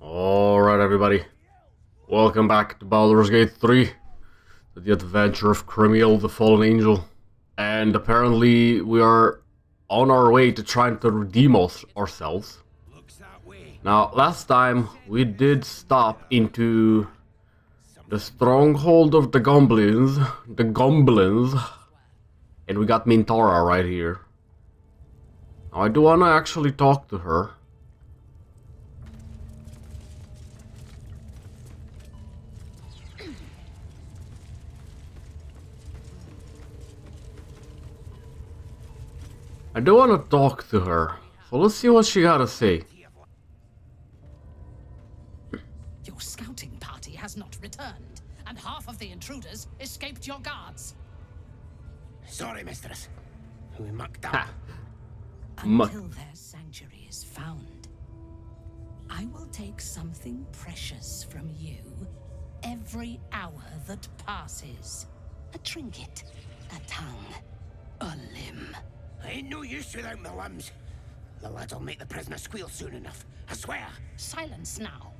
Alright everybody, welcome back to Baldur's Gate 3, the adventure of Cremiel the Fallen Angel. And apparently we are on our way to trying to redeem us ourselves. Now, last time we did stop into the stronghold of the goblins, the goblins, and we got Minthara right here. Now, I do want to actually talk to her. I do want to talk to her. So let's see what she got to say. Your scouting party has not returned, and half of the intruders escaped your guards. Sorry, mistress. We mucked up. Ha. Mu- Until their sanctuary is found, I will take something precious from you every hour that passes. A trinket, a tongue, a limb. I ain't no use without my limbs. The lads will make the prisoner squeal soon enough. I swear. Silence now,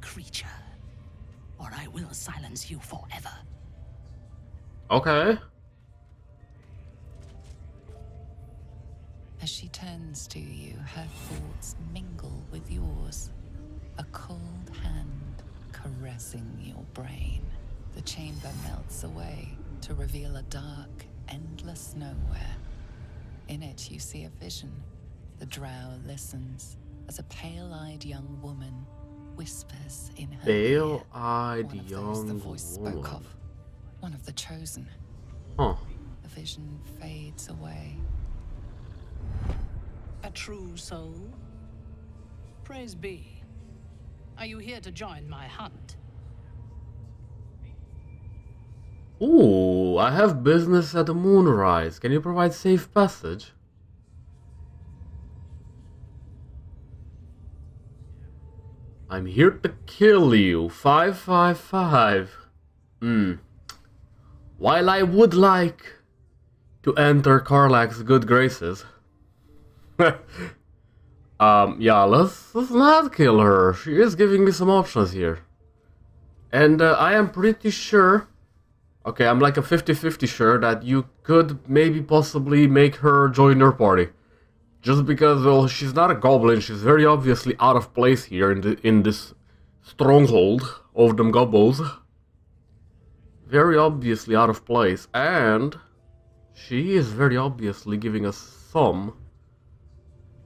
creature, or I will silence you forever. Okay. As she turns to you, her thoughts mingle with yours. A cold hand caressing your brain. The chamber melts away to reveal a dark, endless nowhere. In it, you see a vision. The drow listens as a pale eyed young woman whispers in her ear. Pale-eyed One of those young the voice spoke of. One of the chosen. Huh. The vision fades away. A true soul? Praise be. Are you here to join my hunt? Ooh, I have business at the Moonrise. Can you provide safe passage? I'm here to kill you. 555. Hmm. While I would like to enter Karlach's good graces. um, yeah, let's, let's not kill her. She is giving me some options here. And uh, I am pretty sure Okay, I'm like a 50-50 sure that you could maybe possibly make her join your party. Just because, well, she's not a goblin, she's very obviously out of place here in the in this stronghold of them gobbles. Very obviously out of place, and she is very obviously giving us some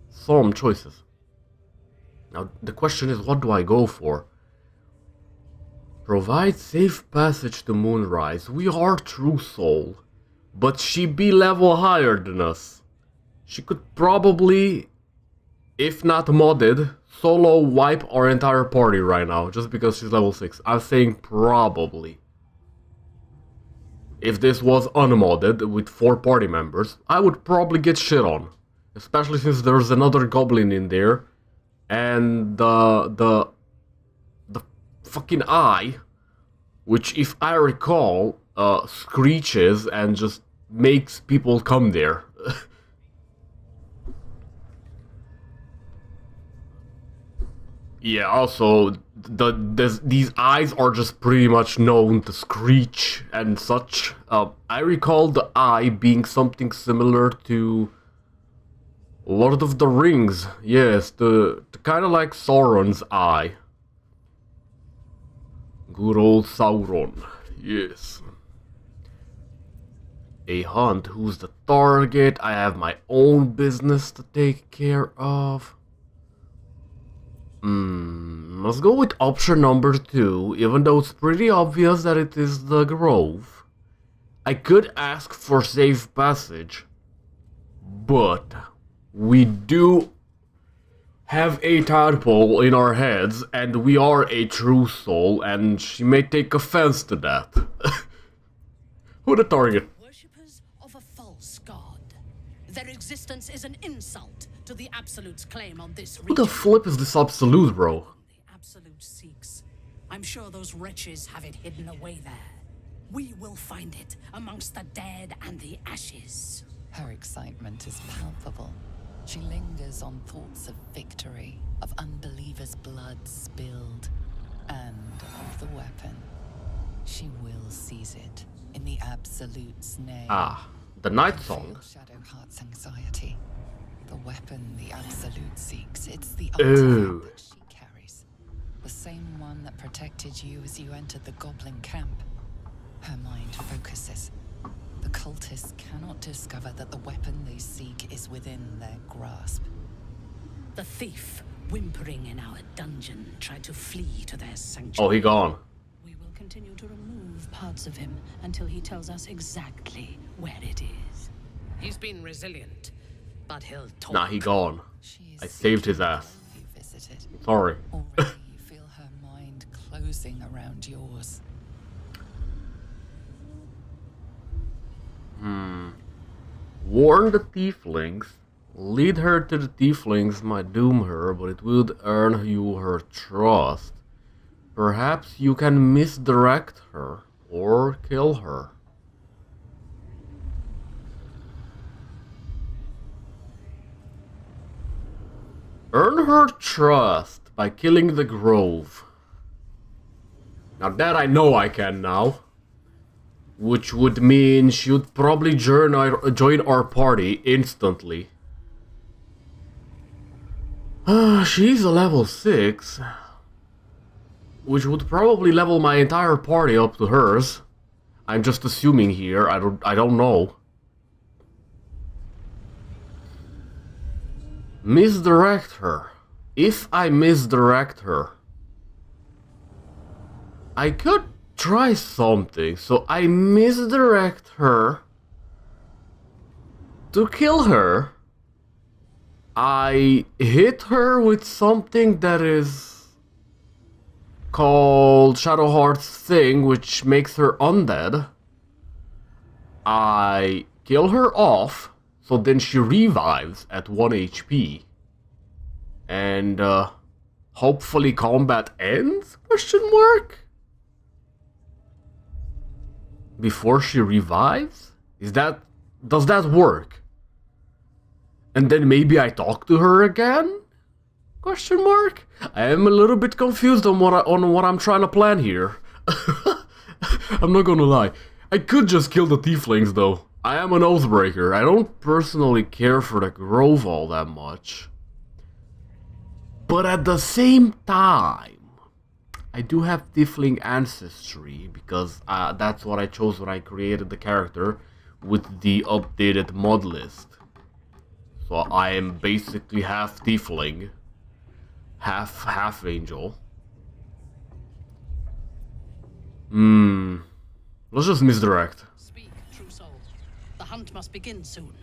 some choices. Now the question is what do I go for? Provide safe passage to Moonrise. We are True Soul. But she be level higher than us. She could probably, if not modded, solo wipe our entire party right now, just because she's level 6. I'm saying probably. If this was unmodded, with 4 party members, I would probably get shit on. Especially since there's another goblin in there. And the, the the fucking eye, which, if I recall, uh, screeches and just makes people come there. yeah, also, the, this, these eyes are just pretty much known to screech and such. Uh, I recall the eye being something similar to Lord of the Rings. Yes, the, the kind of like Sauron's eye. Good old Sauron. Yes. A hunt. Who's the target? I have my own business to take care of. Hmm. Let's go with option number two, even though it's pretty obvious that it is the Grove. I could ask for safe passage, but we do have a tadpole in our heads, and we are a true soul, and she may take offense to that. Who the target? Worshippers of a false god. Their existence is an insult to the Absolute's claim on this Who the flip is this absolute, bro? the Absolute seeks. I'm sure those wretches have it hidden away there. We will find it amongst the dead and the ashes. Her excitement is palpable. She lingers on thoughts of victory, of unbelievers' blood spilled, and of the weapon. She will seize it in the Absolute's name. Ah, the night song. Shadowheart's anxiety. The weapon the Absolute seeks. It's the artifact that she carries. The same one that protected you as you entered the Goblin camp. Her mind focuses. The cultists cannot discover that the weapon they seek is within their grasp. The thief, whimpering in our dungeon, tried to flee to their sanctuary. Oh, he gone. We will continue to remove parts of him until he tells us exactly where it is. He's been resilient, but he'll talk. Nah, he gone. She I saved his seeking ass. all You visited. Sorry. Already you feel her mind closing around yours. Hmm. Warn the tieflings. Lead her to the tieflings might doom her, but it would earn you her trust. Perhaps you can misdirect her or kill her. Earn her trust by killing the Grove. Now that I know I can now. Which would mean she'd probably join our, join our party instantly. Ah, she's a level 6. Which would probably level my entire party up to hers. I'm just assuming here, I don't I don't know. Misdirect her. If I misdirect her, I could try something. So I misdirect her to kill her. I hit her with something that is called Shadowheart's thing, which makes her undead. I kill her off, so then she revives at 1 HP. And uh, hopefully combat ends? Question mark? Before she revives? Is that does that work? And then maybe I talk to her again? Question mark? I am a little bit confused on what I, on what I'm trying to plan here. I'm not gonna lie. I could just kill the tieflings though. I am an oathbreaker. I don't personally care for the grove all that much. But at the same time, I do have Tiefling ancestry because uh, that's what I chose when I created the character with the updated mod list. So I am basically half Tiefling, half half Angel. Hmm. Let's just misdirect. Speak, true soul. The hunt must begin soon.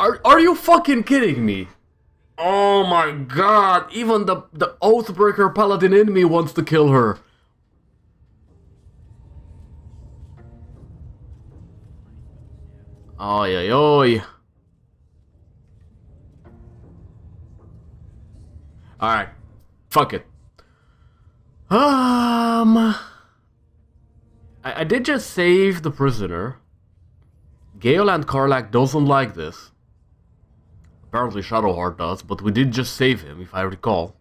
Are are you fucking kidding me? Oh my god, even the the Oathbreaker paladin in me wants to kill her. Oi. Alright. Fuck it. Um I, I did just save the prisoner. Gale and Karlach doesn't like this. Apparently Shadowheart does, but we did just save him, if I recall.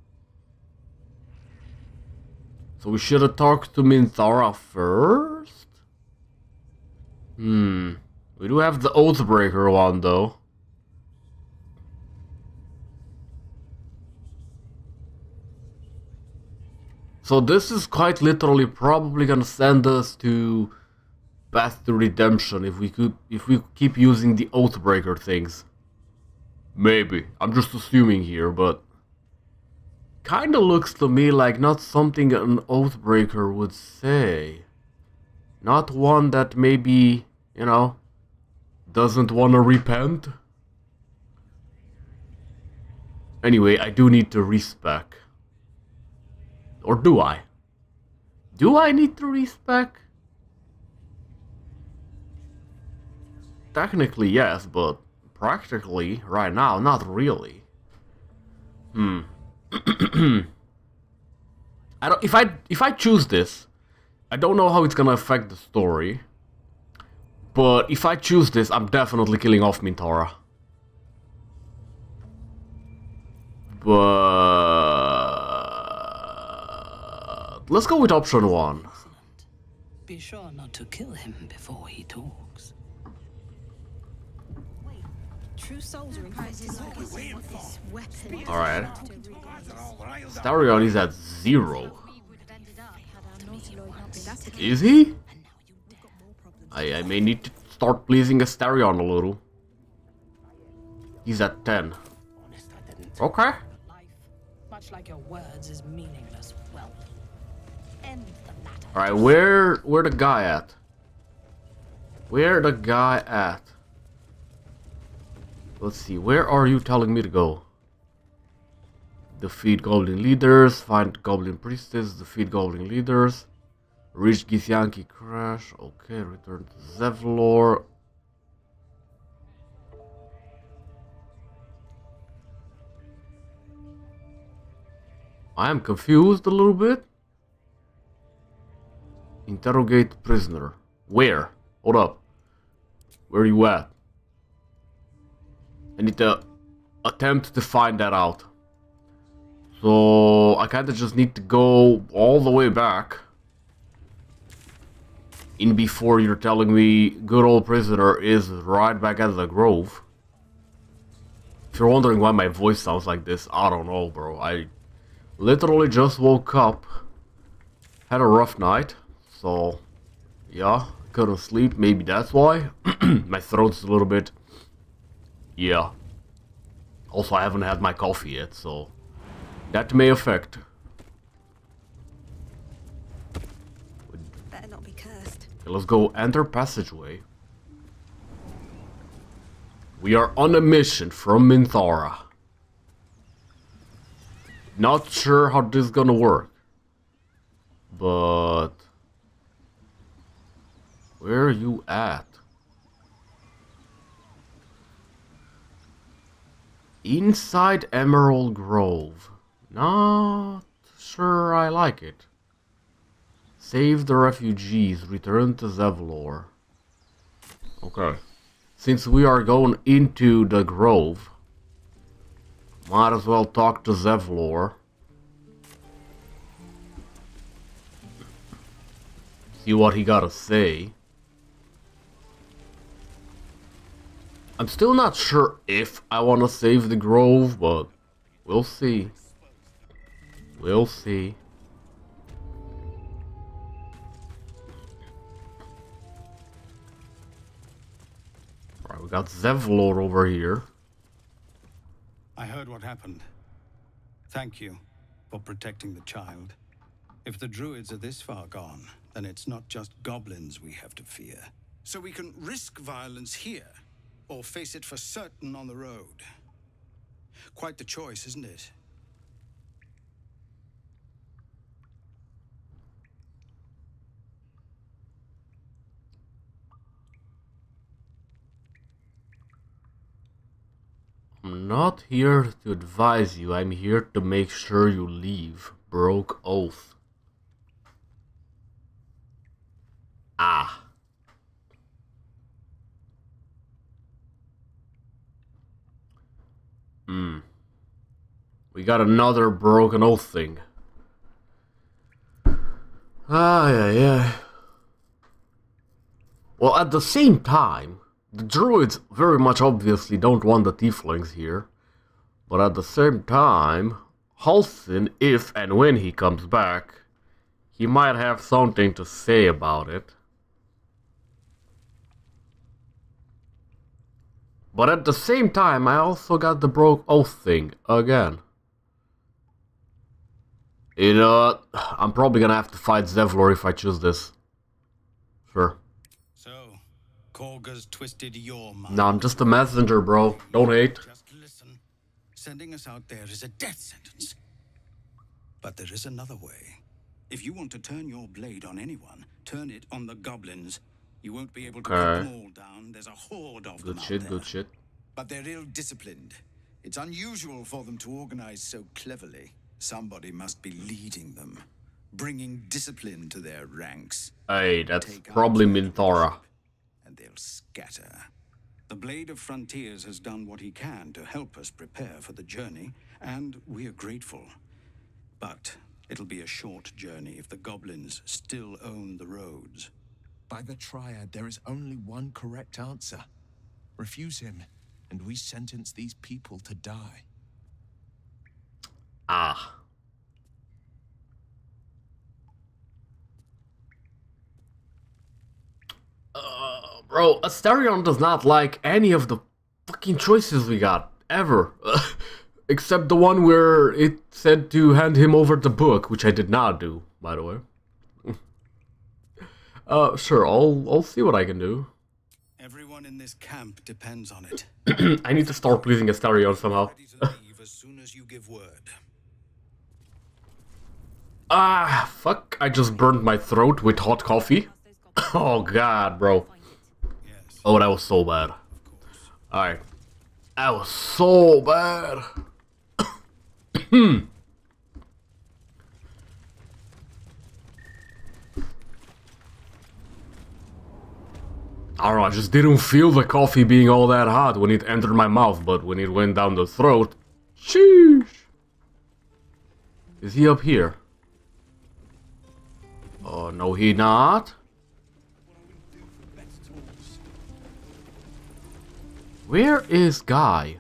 So we should have talked to Minthara first? Hmm. We do have the Oathbreaker one, though. So this is quite literally probably gonna send us to Path to Redemption if we could if we keep using the Oathbreaker things. Maybe. I'm just assuming here, but kinda looks to me like not something an Oathbreaker would say. Not one that maybe, you know, doesn't wanna repent. Anyway, I do need to respec. Or do I? Do I need to respec? Technically, yes, but practically, right now, not really. Hmm. I don't. If I if I choose this, I don't know how it's gonna affect the story. But if I choose this, I'm definitely killing off Minthara. But let's go with option one. Be sure not to kill him before he talks. True souls are like this, this weapon. All right. They're all riled up. Starion is at zero. We would have ended up had our Nautiloid not been that's the Is he? And now you dare. more problems. I, I may need to start pleasing Astarion a little. He's at 10. Honest, I didn't. Okay. Much like your words, is meaningless. Well, end the matter. Alright, where where the guy at? Where the guy at? Let's see, where are you telling me to go? Defeat goblin leaders, find goblin priestess, defeat goblin leaders, reach Githyanki crash, okay, return to Zevlor. I am confused a little bit. Interrogate prisoner. Where? Hold up. Where are you at? I need to attempt to find that out. So I kinda just need to go all the way back. In before you're telling me good old prisoner is right back at the grove. If you're wondering why my voice sounds like this, I don't know bro. I literally just woke up. Had a rough night. So, yeah, couldn't sleep. Maybe that's why. my throat's a little bit. Yeah. Also, I haven't had my coffee yet, so that may affect. Better not be cursed. Okay, let's go enter passageway. We are on a mission from Minthara. Not sure how this is gonna work. But... Where are you at? Inside Emerald Grove. Not sure I like it. Save the refugees, return to Zevlor. Okay. Since we are going into the grove, might as well talk to Zevlor. See what he gotta say. I'm still not sure if I want to save the grove, but we'll see. We'll see. Alright, we got Zevlor over here. I heard what happened. Thank you for protecting the child. If the druids are this far gone, then it's not just goblins we have to fear. So we can risk violence here, or face it for certain on the road. Quite the choice, isn't it? I'm not here to advise you, I'm here to make sure you leave. Broke oath. Ah. Hmm. We got another broken oath thing. Ah, yeah, yeah. Well, at the same time, the druids very much obviously don't want the tieflings here. But at the same time, Halsin, if and when he comes back, he might have something to say about it. But at the same time, I also got the broke oath thing again. You know? I'm probably gonna have to fight Zevlor if I choose this. Sure. So, Kagha's twisted your mind. No, I'm just a messenger, bro. Don't hate. Just listen. Sending us out there is a death sentence. But there is another way. If you want to turn your blade on anyone, turn it on the goblins. You won't be able to Okay. them all down. There's a horde of Good them out shit, there. good shit. But they're ill disciplined. It's unusual for them to organize so cleverly. Somebody must be leading them, bringing discipline to their ranks. Hey, that's probably their Minthara. and they'll scatter. The Blade of Frontiers has done what he can to help us prepare for the journey, and we are grateful. But it'll be a short journey if the goblins still own the roads. By the Triad, there is only one correct answer. Refuse him, and we sentence these people to die. Ah. Uh, bro, Astarion does not like any of the fucking choices we got, ever. Except the one where it said to hand him over the book, which I did not do, by the way. Uh, sure, I'll, I'll see what I can do. Everyone in this camp depends on it. I need to start pleasing Astarion somehow. Ready to leave as soon as you give word. Ah, fuck, I just burned my throat with hot coffee. Oh god, bro. Oh, that was so bad. Alright. That was so bad. I don't know, I just didn't feel the coffee being all that hot when it entered my mouth, but when it went down the throat, sheesh. Is he up here? Oh, no he not. Where is Guy?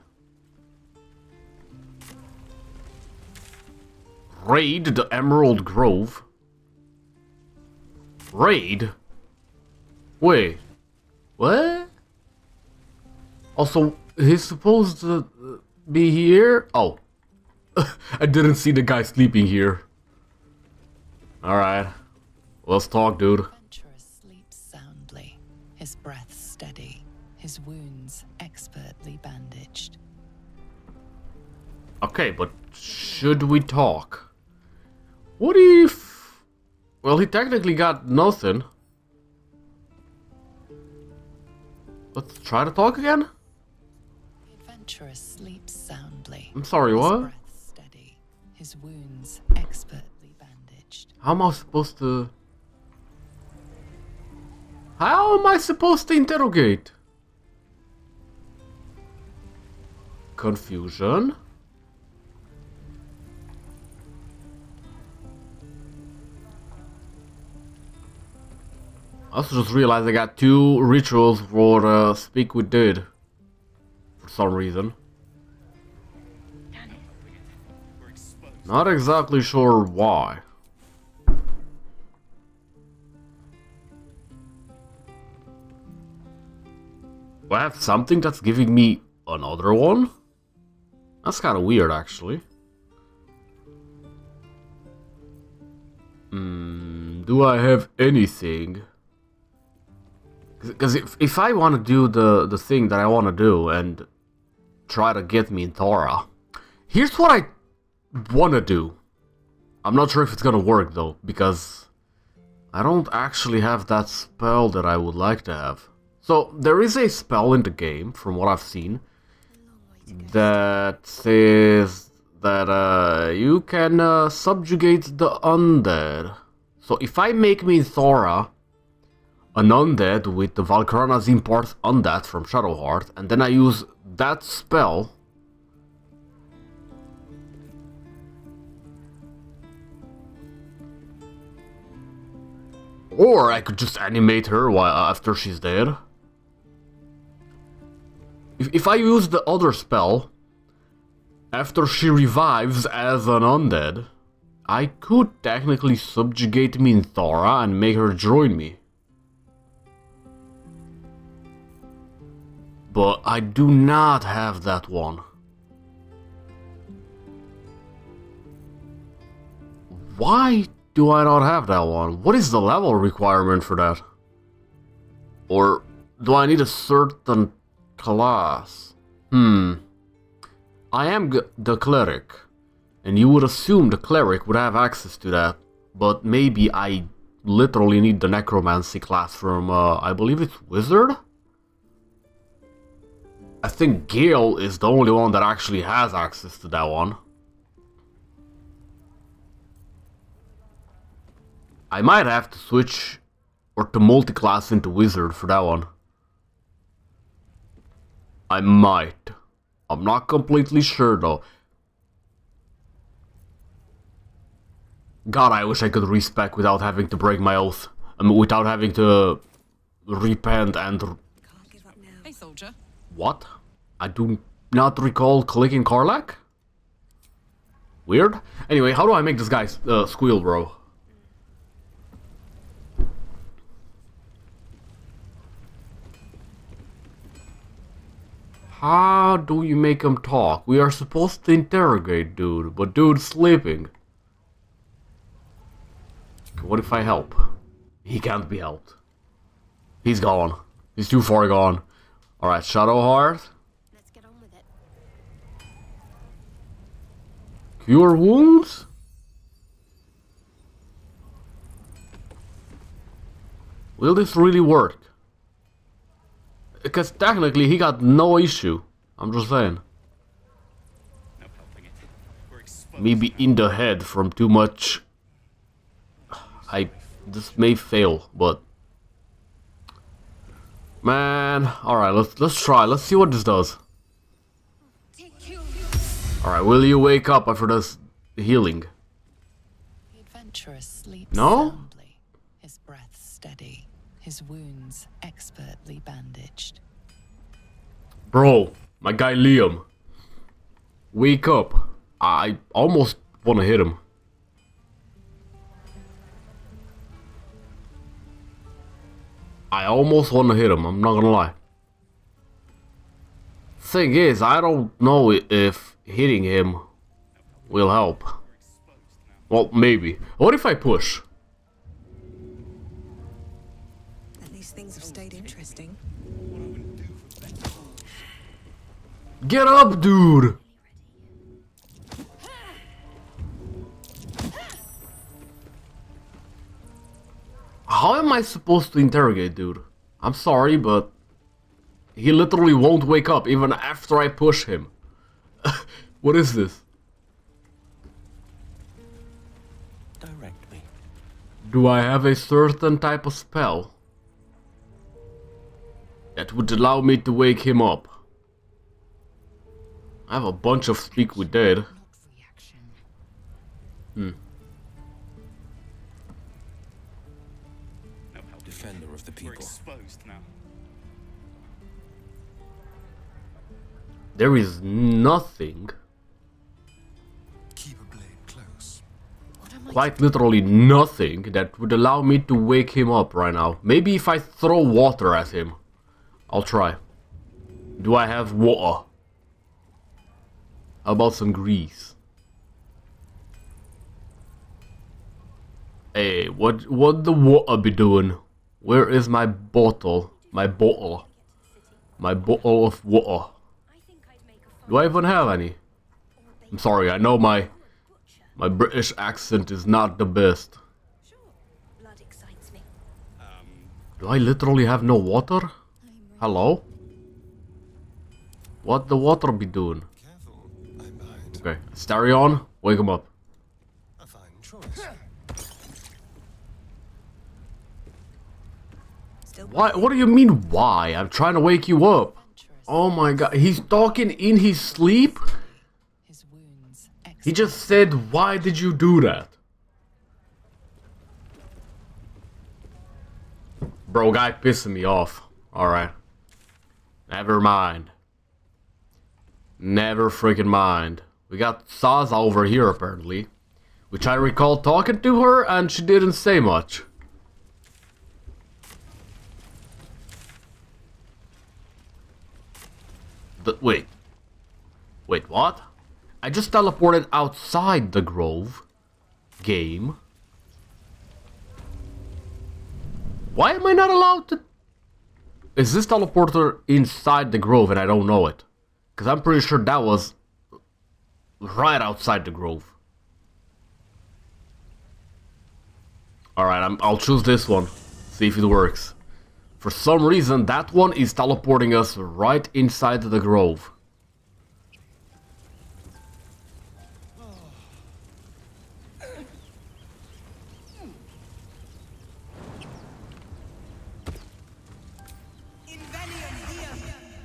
Raid the Emerald Grove. Raid? Wait. What? Also, he's supposed to uh, be here? Oh. I didn't see the guy sleeping here. Alright. Let's talk, dude. Sleeps soundly, his breath steady, his wounds expertly bandaged. Okay, but should we talk? What if... Well, he technically got nothing. Let's try to talk again? The adventurer sleeps soundly. I'm sorry, his what? breath steady, his wounds expertly bandaged. How am I supposed to... How am I supposed to interrogate? Confusion. Also just realized I got two rituals for uh, Speak with Dead. For some reason. Not exactly sure why. Do I have something that's giving me another one? That's kind of weird, actually. Hmm, do I have anything? Because if, if I want to do the, the thing that I want to do and try to get Minthara, here's what I want to do. I'm not sure if it's gonna work though, because I don't actually have that spell that I would like to have. So, there is a spell in the game, from what I've seen, that says that uh, you can uh, subjugate the undead. So, if I make Minthara an undead with the Valkrana's import undead from Shadowheart, and then I use that spell Or I could just animate her while uh, after she's dead. If, if I use the other spell, after she revives as an undead, I could technically subjugate Minthara and make her join me. But I do not have that one. Why do I not have that one? What is the level requirement for that? Or do I need a certain class? Hmm. I am the cleric, and you would assume the cleric would have access to that, but maybe I literally need the necromancy class from, uh, I believe it's wizard? I think Gale is the only one that actually has access to that one. I might have to switch or to multi-class into wizard for that one. I might. I'm not completely sure though. God, I wish I could respec without having to break my oath. I mean, without having to repent and... Can't give up now. Hey, soldier. What? I do not recall clicking Karlach? Weird. Anyway, how do I make this guy uh, squeal, bro? How do you make him talk? We are supposed to interrogate dude, but dude's sleeping. What if I help? He can't be helped. He's gone. He's too far gone. Alright, Shadowheart. Let's get on with it. Cure wounds? Will this really work? Because technically he got no issue. I'm just saying. Maybe in the head from too much. I this may fail, but man, all right, let's let's try. Let's see what this does. All right, will you wake up after this healing? The adventurer sleeps No? soundly, his breath steady, his wounds expertly bandaged. Bro, my guy Liam. Wake up. I almost want to hit him. I almost want to hit him, I'm not gonna lie. Thing is, I don't know if hitting him will help. Well, maybe. What if I push? At least things have stayed interesting. Get up, dude! How am I supposed to interrogate, dude? I'm sorry, but he literally won't wake up even after I push him. what is this? Direct me. Do I have a certain type of spell that would allow me to wake him up? I have a bunch of Speak with Dead. Not There is nothing, Keep a blade close. What am I quite literally nothing, that would allow me to wake him up right now. Maybe if I throw water at him. I'll try. Do I have water? How about some grease? Hey, what what the water be doing? Where is my bottle? My bottle. My bottle of water. Do I even have any? I'm sorry, I know my my British accent is not the best. Do I literally have no water? Hello? What the water be doing? Okay, Starion, wake him up. Why? What do you mean, why? I'm trying to wake you up. Oh my god, he's talking in his sleep? his wounds He just said, why did you do that? Bro, guy pissing me off. Alright. Never mind. Never freaking mind. We got Sazza over here, apparently. Which I recall talking to her, and she didn't say much. The, wait. Wait, what? I just teleported outside the grove. Game. Why am I not allowed to... Is this teleporter inside the grove and I don't know it? Because I'm pretty sure that was right outside the grove. Alright, I'll choose this one. See if it works. For some reason, that one is teleporting us right inside the grove.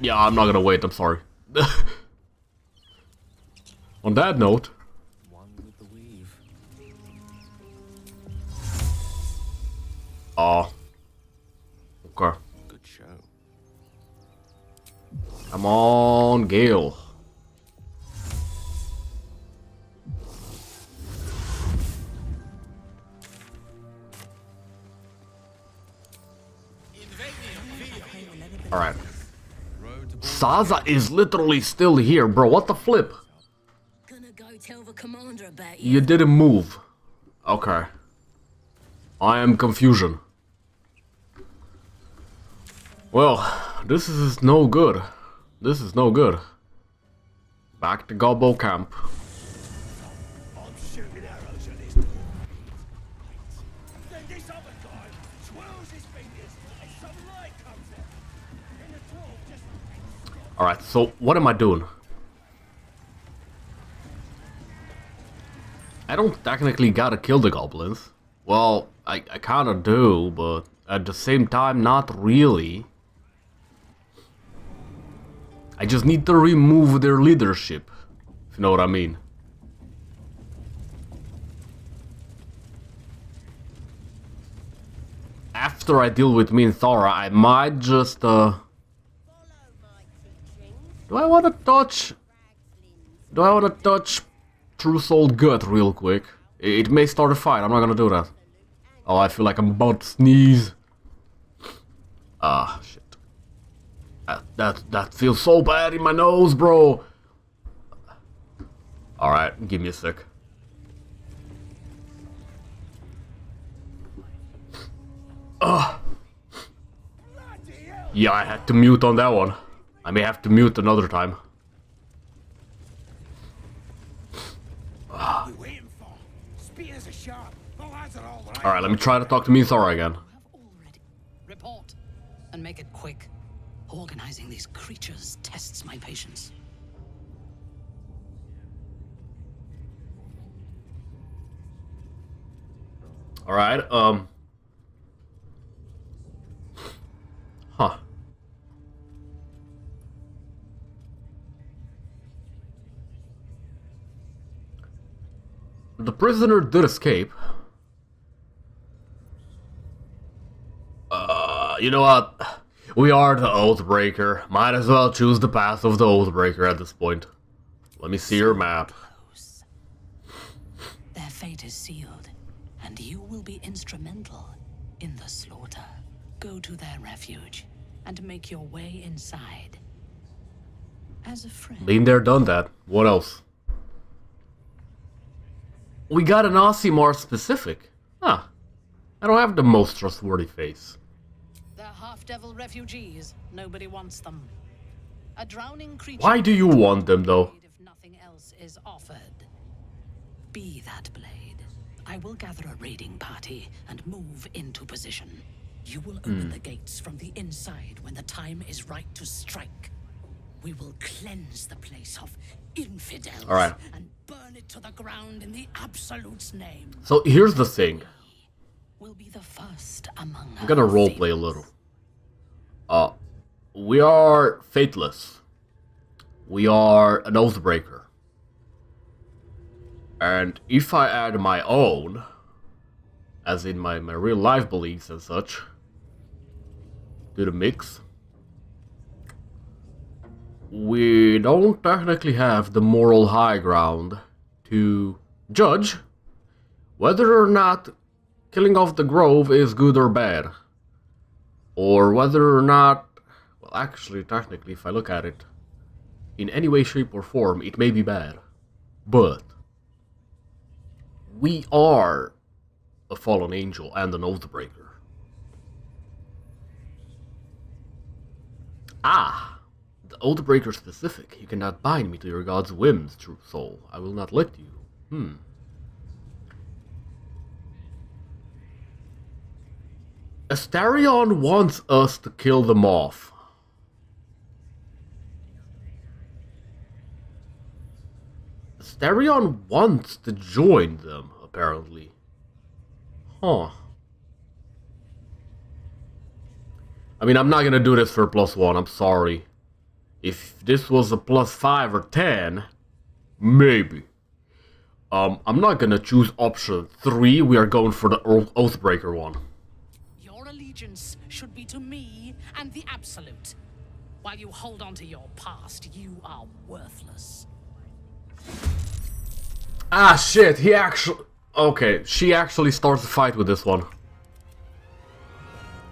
Yeah, I'm not gonna wait, I'm sorry. On that note... Oh. Okay. Good show. Come on, Gale. Alright. Sazza is literally still here, bro. What the flip? Gonna go tell the commander about you. You didn't move. Okay. I am confusion. Well, this is no good. This is no good. Back to Gobbo camp. Alright, so what am I doing? I don't technically gotta kill the goblins. Well, I, I kinda do, but at the same time, not really. I just need to remove their leadership, if you know what I mean. After I deal with Minthara, I might just, uh... Do I want to touch... Do I want to touch True Soul Gut real quick? It may start a fight, I'm not gonna do that. Oh, I feel like I'm about to sneeze. Ah, shit. That, that, that feels so bad in my nose, bro. Alright, give me a sec. Ugh. Yeah, I had to mute on that one. I may have to mute another time. we waiting for. Spears are sharp. The lads are all right. Let me try to talk to Minthara again. Report. And make it quick. Organizing these creatures tests my patience. Alright, um... Huh. The prisoner did escape. Uh, you know what? We are the Oathbreaker. Might as well choose the path of the Oathbreaker at this point. Let me see your map. Their fate is sealed, and you will be instrumental in the slaughter. Go to their refuge and make your way inside. As a friend. Been there, done that. What else? We got an Aussie more specific. Huh. I don't have the most trustworthy face. Half-devil refugees. Nobody wants them. A drowning creature. Why do you want them, though? If nothing else is offered, be that blade. I will gather a raiding party and move into position. You will open hmm. the gates from the inside when the time is right to strike. We will cleanse the place of infidels right. and burn it to the ground in the Absolute's name. So here's the thing. We'll be the first among I'm gonna roleplay a little. Uh, we are faithless. We are an oathbreaker. And if I add my own, as in my, my real life beliefs and such, to the mix, we don't technically have the moral high ground to judge whether or not killing off the grove is good or bad. Or whether or not, well, actually, technically, if I look at it, in any way, shape, or form, it may be bad. But, we are a fallen angel and an oathbreaker. Ah, the oathbreaker specific. You cannot bind me to your god's whims, true soul. I will not let you. Hmm. Astarion wants us to kill them off. Astarion wants to join them, apparently. Huh. I mean, I'm not gonna do this for plus one, I'm sorry. If this was a plus 5 or 10, maybe. Um, I'm not gonna choose option 3, we are going for the Oathbreaker one. Allegiance should be to me and the Absolute. While you hold on to your past, you are worthless. Ah shit, he actually... Okay, she actually starts the fight with this one.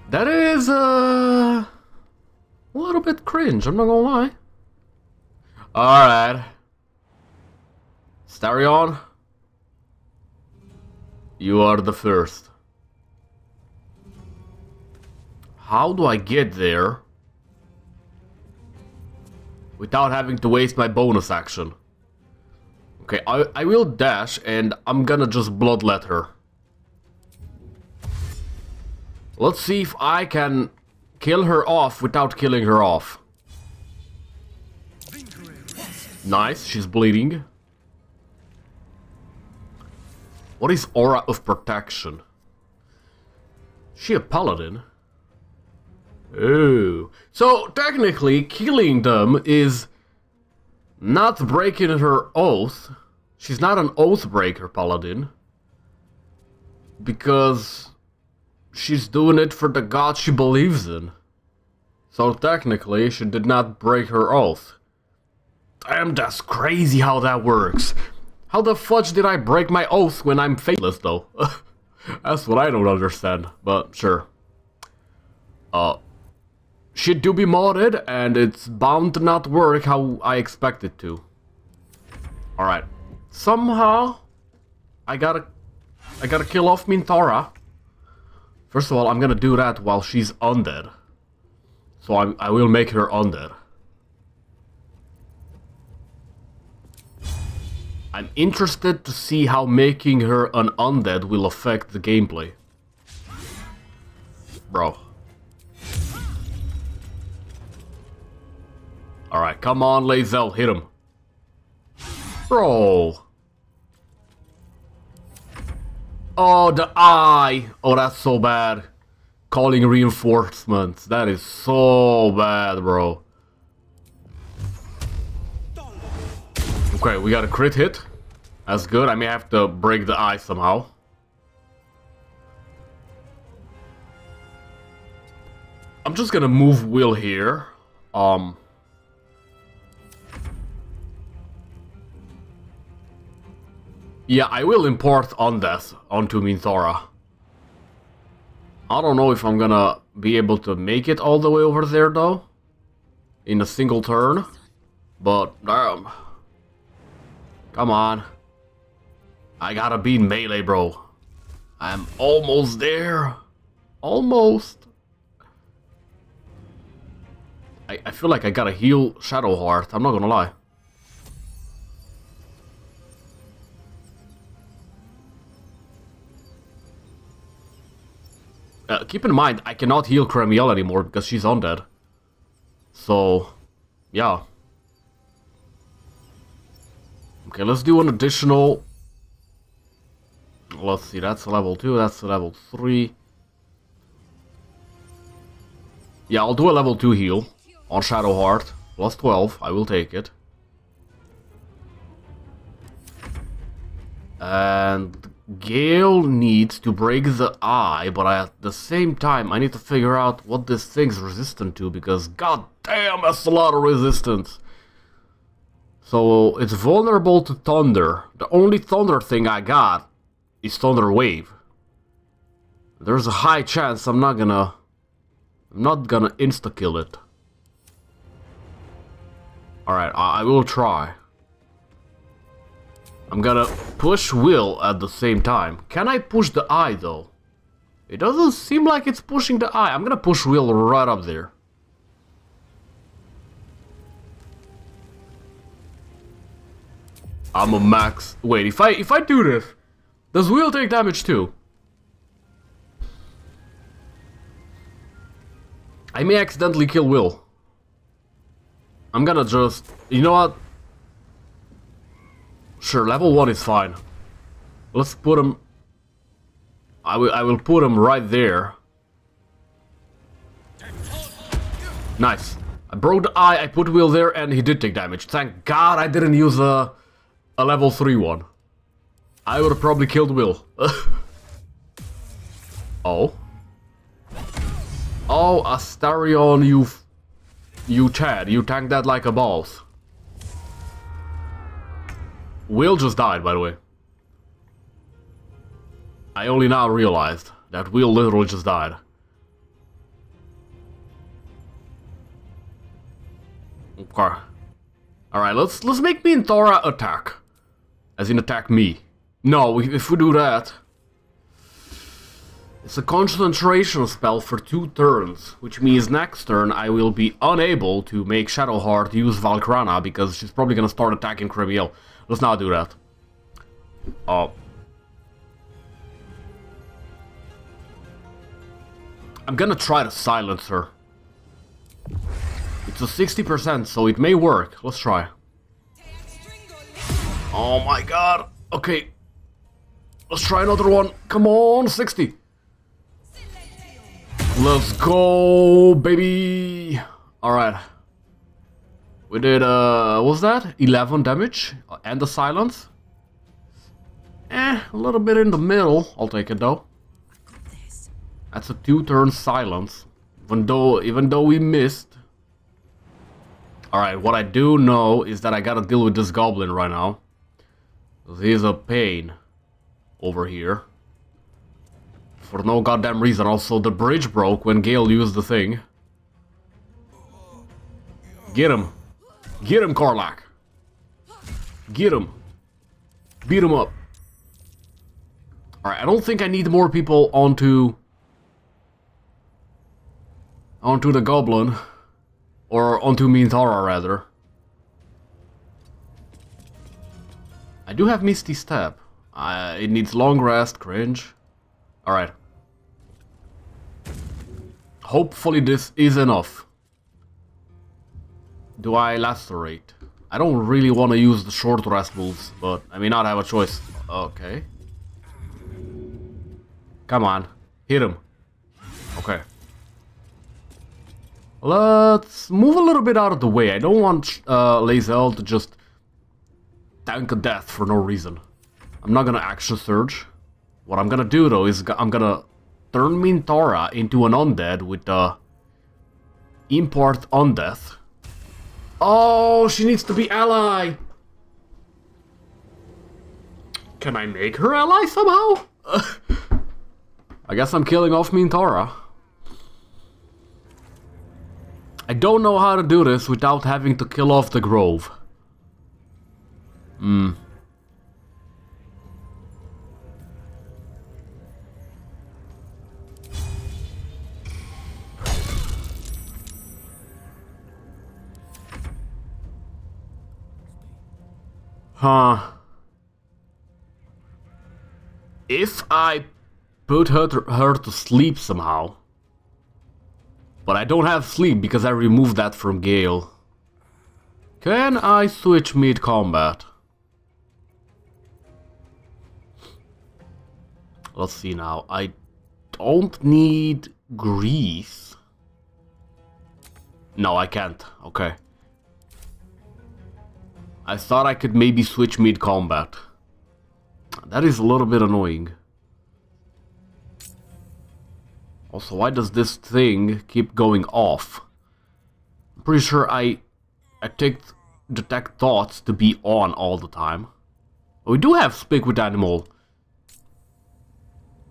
That is, uh... A little bit cringe, I'm not gonna lie. Alright. Astarion. You are the first. How do I get there? Without having to waste my bonus action. Okay, I, I will dash and I'm gonna just bloodlet her. Let's see if I can kill her off without killing her off. Nice, she's bleeding. What is Aura of Protection? She a paladin? Oh. So, technically, killing them is not breaking her oath. She's not an oath breaker paladin. Because she's doing it for the god she believes in. So technically, she did not break her oath. Damn, that's crazy how that works. How the fudge did I break my oath when I'm faithless, though? that's what I don't understand, but sure. Uh, shit do be modded, and it's bound to not work how I expect it to. Alright. Somehow, I gotta... I gotta kill off Minthara. First of all, I'm gonna do that while she's undead. So I, I will make her undead. I'm interested to see how making her an undead will affect the gameplay. Bro. Alright, come on, Lae'zel, hit him. Bro. Oh, the eye! Oh, that's so bad. Calling reinforcements. That is so bad, bro. Okay, we got a crit hit. That's good. I may have to break the eye somehow. I'm just gonna move Will here. Um... Yeah, I will import Undeath onto Minthara. I don't know if I'm gonna be able to make it all the way over there though. In a single turn. But, damn. Come on. I gotta beat melee, bro. I'm almost there. Almost. I, I feel like I gotta heal Shadowheart, I'm not gonna lie. Uh, keep in mind, I cannot heal Cremiel anymore because she's undead. So, yeah. Okay, let's do an additional... Let's see, that's level 2, that's level 3. Yeah, I'll do a level 2 heal on Shadowheart. Plus 12, I will take it. And Gale needs to break the eye, but at the same time, I need to figure out what this thing's resistant to, because god damn, that's a lot of resistance. So, it's vulnerable to thunder. The only thunder thing I got is Thunder Wave. There's a high chance I'm not gonna... I'm not gonna insta-kill it. Alright, I, I will try. I'm gonna push Will at the same time. Can I push the eye though? It doesn't seem like it's pushing the eye. I'm gonna push Will right up there. I'm a max. Wait, if I if I do this, does Will take damage too? I may accidentally kill Will. I'm gonna just... You know what? Sure, level 1 is fine. Let's put him... I will, I will put him right there. Nice. I broke the eye, I put Will there, and he did take damage. Thank God I didn't use a, a level 3 one. I would have probably killed Will. oh. Oh, Astarion, you... You Chad, you tanked that like a boss. Will just died, by the way. I only now realized that Will literally just died. Okay. Alright, let's let's make Minthara attack. As in attack me. No, if we do that... It's a concentration spell for two turns, which means next turn I will be unable to make Shadowheart use Valkrana because she's probably gonna start attacking Cremiel. Let's not do that. Oh. I'm gonna try to silence her. It's a 60%, so it may work. Let's try. Oh my god. Okay. Let's try another one. Come on, 60. Let's go, baby. Alright. We did, uh, what was that? 11 damage and the silence. Eh, a little bit in the middle. I'll take it though. That's a two-turn silence. Even though, even though we missed. Alright, what I do know is that I gotta deal with this goblin right now. He's a pain over here. For no goddamn reason. Also, the bridge broke when Gale used the thing. Get him. Get him, Karlach. Get him. Beat him up. Alright, I don't think I need more people onto... Onto the goblin. Or onto Minthara, rather. I do have Misty Step. Uh, it needs long rest, cringe. Alright. Hopefully this is enough. Do I lacerate? I don't really want to use the short rest moves, but I may not have a choice. Okay. Come on. Hit him. Okay. Let's move a little bit out of the way. I don't want uh, Lae'zel to just tank a death for no reason. I'm not gonna action surge. What I'm gonna do though is I'm gonna turn Minthara into an undead with the uh, import undeath. Oh, she needs to be ally. Can I make her ally somehow? I guess I'm killing off Minthara. I don't know how to do this without having to kill off the Grove. Hmm. Huh. If I put her to, her to sleep somehow. But I don't have sleep because I removed that from Gale. Can I switch mid-combat? Let's see now. I don't need grease. No, I can't. Okay. I thought I could maybe switch mid-combat. That is a little bit annoying. Also, why does this thing keep going off? I'm pretty sure I, I take detect thoughts to be on all the time. Oh, we do have speak with animal.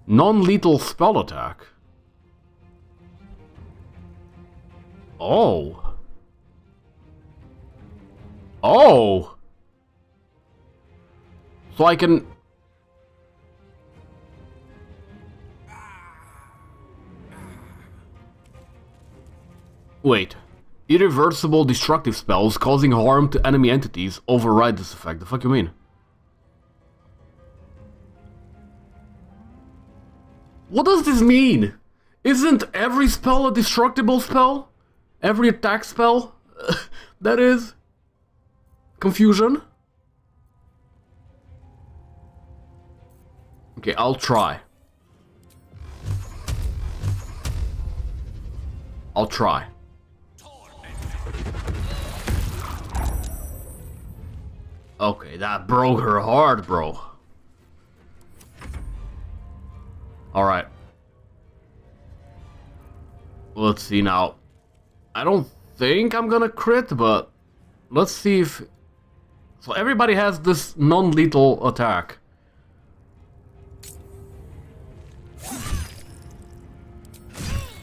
Non-lethal spell attack. Oh. Oh! So I can... Wait. Irreversible destructive spells causing harm to enemy entities override this effect. The fuck you mean? What does this mean? Isn't every spell a destructible spell? Every attack spell? that is? confusion? Okay, I'll try. I'll try. Okay, that broke her hard, bro. Alright. Let's see now. I don't think I'm gonna crit, but let's see if so everybody has this non-lethal attack.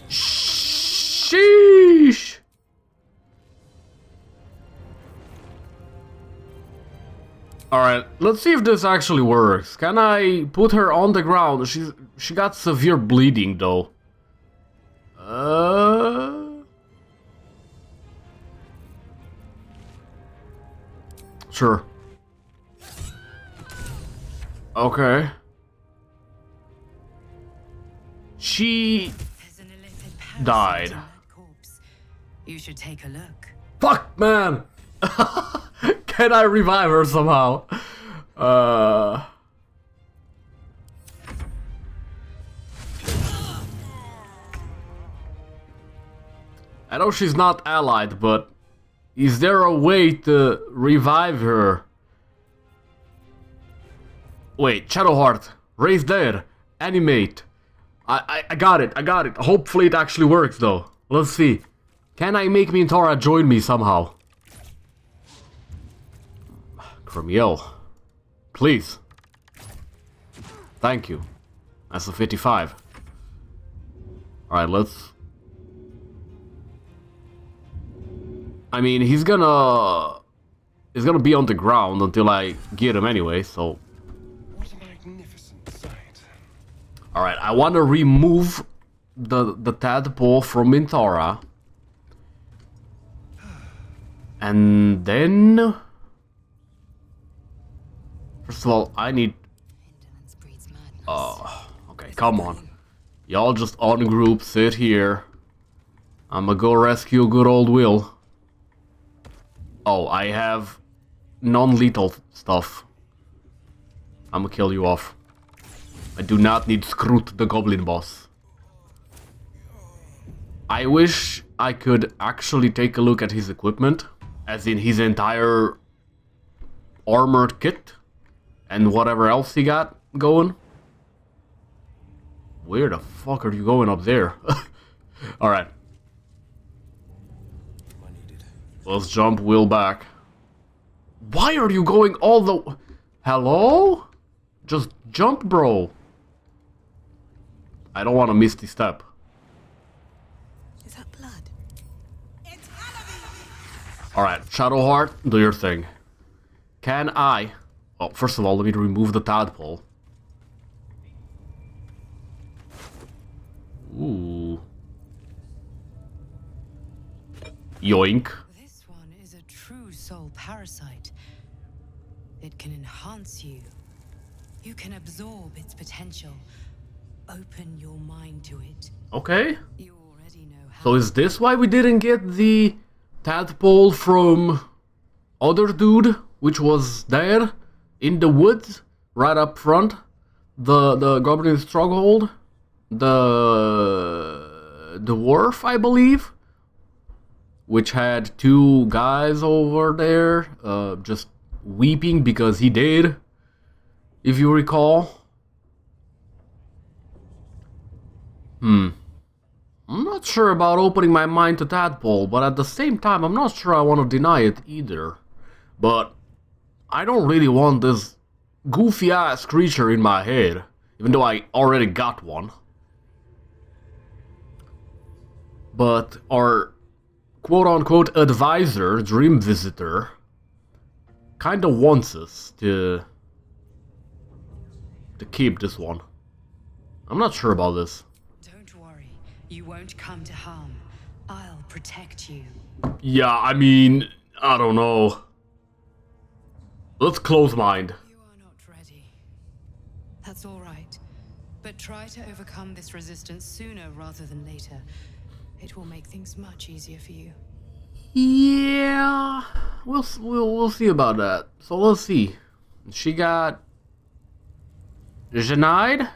Sheesh! Alright, let's see if this actually works. Can I put her on the ground? She's, she got severe bleeding though. Uh... Sure. Okay. She an Died. in that corpse. You should take a look. Fuck, man! Can I revive her somehow? Uh... I know she's not allied, but is there a way to revive her? Wait, Shadowheart, raise there, animate. I, I I got it, I got it. Hopefully it actually works though. Let's see. Can I make Minthara join me somehow? Cremiel. Please. Thank you. That's a 55. Alright, let's... I mean, he's gonna... He's gonna be on the ground until I get him anyway, so... What a magnificent sight. Alright, I want to remove the, the tadpole from Minthara. And then... First of all, I need... Oh, okay, come on. Y'all just ungroup, sit here. I'ma go rescue good old Will. Oh, I have non-lethal stuff. I'ma kill you off. I do not need Scroot the Goblin Boss. I wish I could actually take a look at his equipment. As in his entire armored kit. And whatever else he got going. Where the fuck are you going up there? Alright. Let's jump Will back. Why are you going all the... Hello? Just jump, bro. I don't want to miss misty step. Is that blood? Alright, Shadowheart, do your thing. Can I... Oh, first of all, let me remove the tadpole. Ooh. Yoink. Parasite. It can enhance you. You can absorb its potential. Open your mind to it. Okay. You already know how. So is this why we didn't get the tadpole from other dude, which was there in the woods, right up front, the the Goblin Stronghold, the dwarf, I believe, which had two guys over there, uh, just weeping because he did, if you recall. Hmm. I'm not sure about opening my mind to Tadpole, but at the same time, I'm not sure I want to deny it either. But I don't really want this goofy ass creature in my head, even though I already got one. But our quote unquote advisor, Dream Visitor, kinda wants us to to keep this one. I'm not sure about this. Don't worry. You won't come to harm. I'll protect you. Yeah, I mean, I don't know. Let's close mind. You are not ready. That's all right. But try to overcome this resistance sooner rather than later. It will make things much easier for you. Yeah, we'll we'll we'll see about that. So let's see. She got Janide.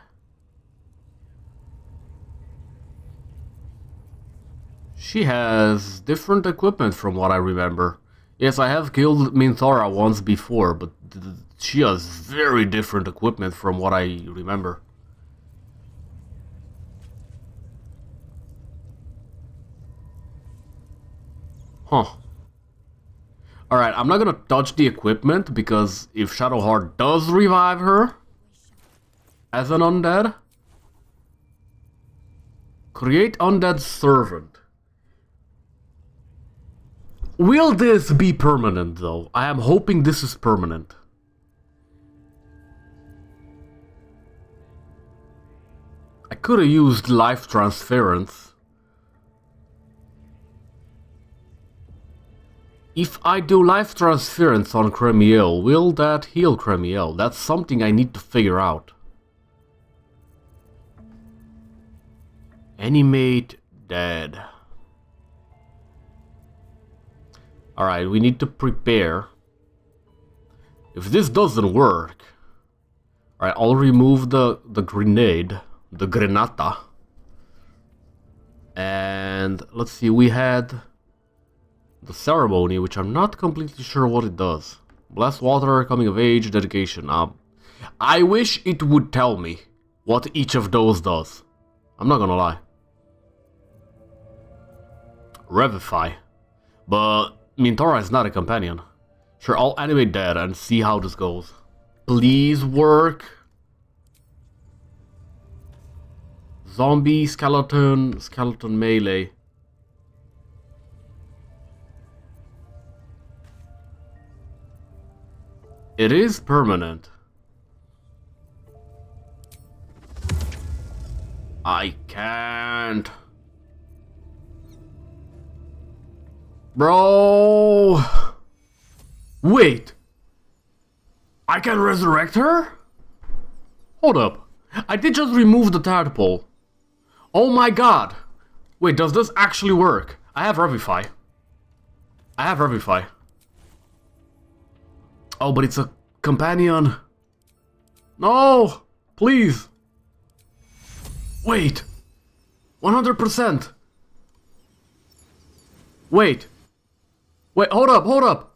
She has different equipment from what I remember. Yes, I have killed Minthara once before, but she has very different equipment from what I remember. Huh. Alright, I'm not gonna touch the equipment because if Shadowheart does revive her as an undead, create undead servant. Will this be permanent though? I am hoping this is permanent. I could have used life transference. If I do life transference on Cremiel, will that heal Cremiel? That's something I need to figure out. Animate dead. Alright, we need to prepare. If this doesn't work... Alright, I'll remove the, the grenade. The grenata. And let's see, we had the ceremony, which I'm not completely sure what it does. Blessed water, coming of age, dedication. Um, I wish it would tell me what each of those does. I'm not gonna lie. Revivify. But Minthara is not a companion. Sure, I'll animate that and see how this goes. Please work. Zombie, skeleton, skeleton melee. It is permanent. I can't. Bro. Wait. I can resurrect her? Hold up. I did just remove the tadpole. Oh my god. Wait, does this actually work? I have Revivify. I have Revivify. Oh, but it's a companion. No! Please! Wait! 100%! Wait! Wait, hold up, hold up!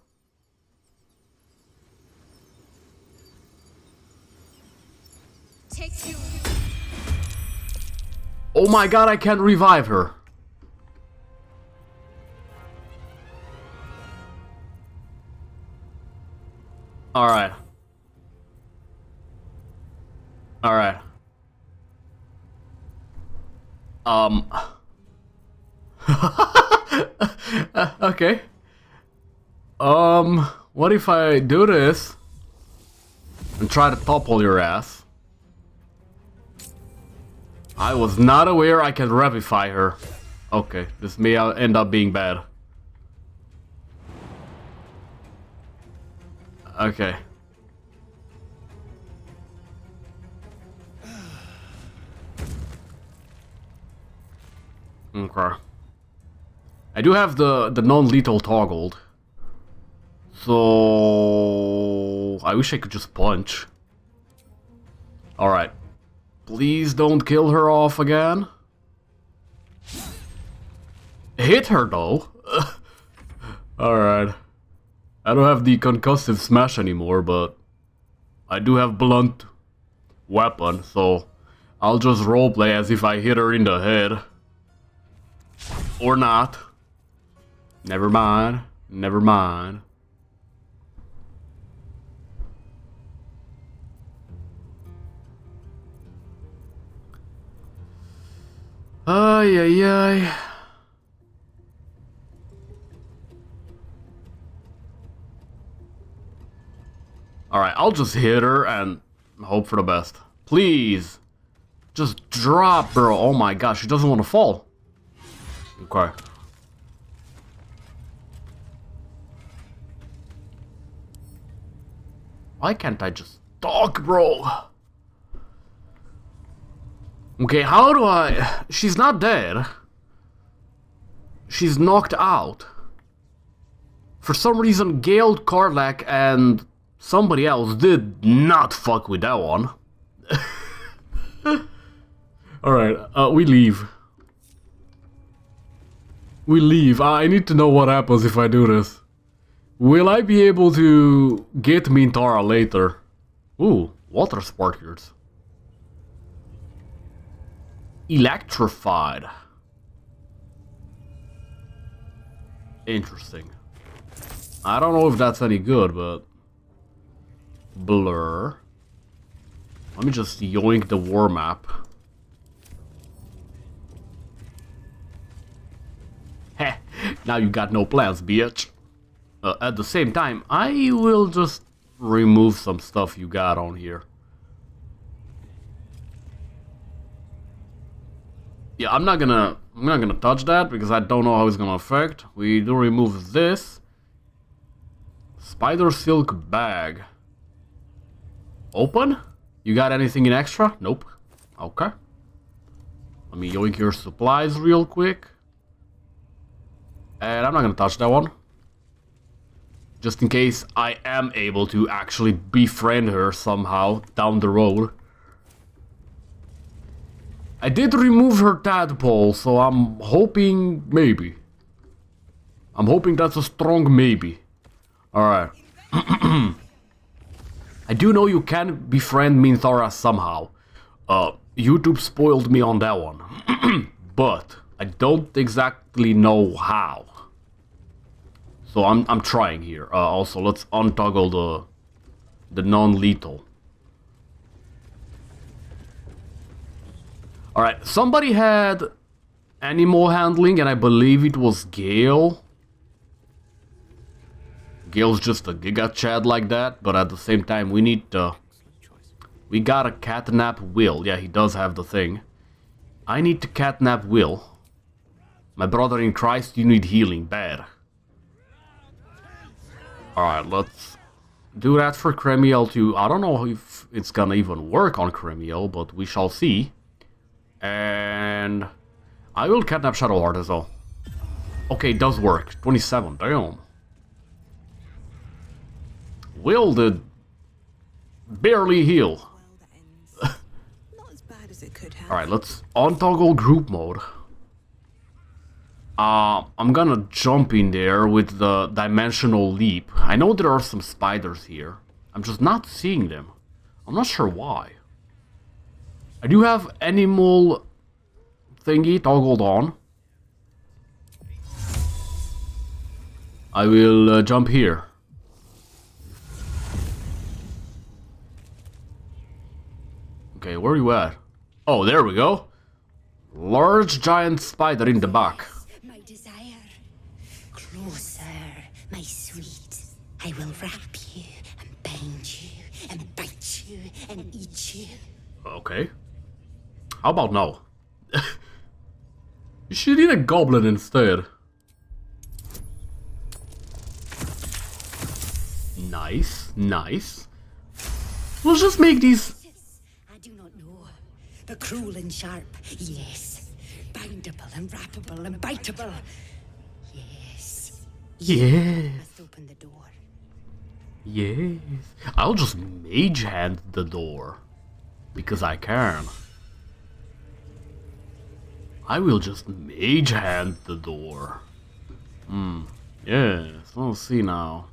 Oh my god, I can't revive her. Alright. Alright. Um. okay. Um, what if I do this and try to topple your ass? I was not aware I can revivify her. Okay, this may end up being bad. Okay. Okay. I do have the, the non-lethal toggled. So... I wish I could just punch. Alright. Please don't kill her off again. Hit her though. Alright. I don't have the concussive smash anymore, but I do have blunt weapon, so I'll just roleplay as if I hit her in the head. Or not. Never mind. Never mind. Ay, ay, ay. Alright, I'll just hit her and hope for the best. Please. Just drop, bro. Oh my gosh, she doesn't want to fall. Okay. Why can't I just talk, bro? Okay, how do I... She's not dead. She's knocked out. For some reason, Gale, Karlach, and somebody else did not fuck with that one. Alright, uh, we leave. We leave. I need to know what happens if I do this. Will I be able to get Minthara later? Ooh, water sparklers. Electrified. Interesting. I don't know if that's any good, but... Blur. Let me just yoink the war map. Heh, now you got no plans, bitch. Uh, at the same time, I will just remove some stuff you got on here. Yeah, I'm not gonna I'm not gonna touch that because I don't know how it's gonna affect. We do remove this. Spider silk bag. Open? You got anything in extra? Nope. Okay. Let me yoink your supplies real quick. And I'm not gonna touch that one. Just in case I am able to actually befriend her somehow down the road. I did remove her tadpole, so I'm hoping maybe. I'm hoping that's a strong maybe. Alright. I do know you can befriend Minthara somehow. Uh, YouTube spoiled me on that one. but I don't exactly know how. So I'm I'm trying here. Uh, also, let's untoggle the the non-lethal. All right, somebody had animal handling, and I believe it was Gale. Gale's just a giga chad like that, but at the same time, we need to. We got a catnap Will. Yeah, he does have the thing. I need to catnap Will. My brother in Christ, you need healing. Bad. Alright, let's do that for Cremiel too. I don't know if it's gonna even work on Cremiel, but we shall see. And I will catnap Shadowheart as well. Okay, it does work. 27, damn. Will did barely heal. Not as bad as it could have. Alright, let's untoggle group mode. Uh, I'm gonna jump in there with the dimensional leap. I know there are some spiders here. I'm just not seeing them. I'm not sure why. I do have animal thingy toggled on. I will uh, jump here. Okay, where are you at? Oh, there we go. Large giant spider in the back. My desire. Closer, my sweet. I will wrap you and bind you and bite you and eat you. Okay. How about now? you should eat a goblin instead. Nice, nice. Let's just make these... I do not know. The cruel and sharp, yes. Bindable and wrappable and biteable. Yes. Yes, Must open the door. yes. I'll just mage hand the door. Because I can. I will just mage hand the door. Hmm. Yes, let's see now.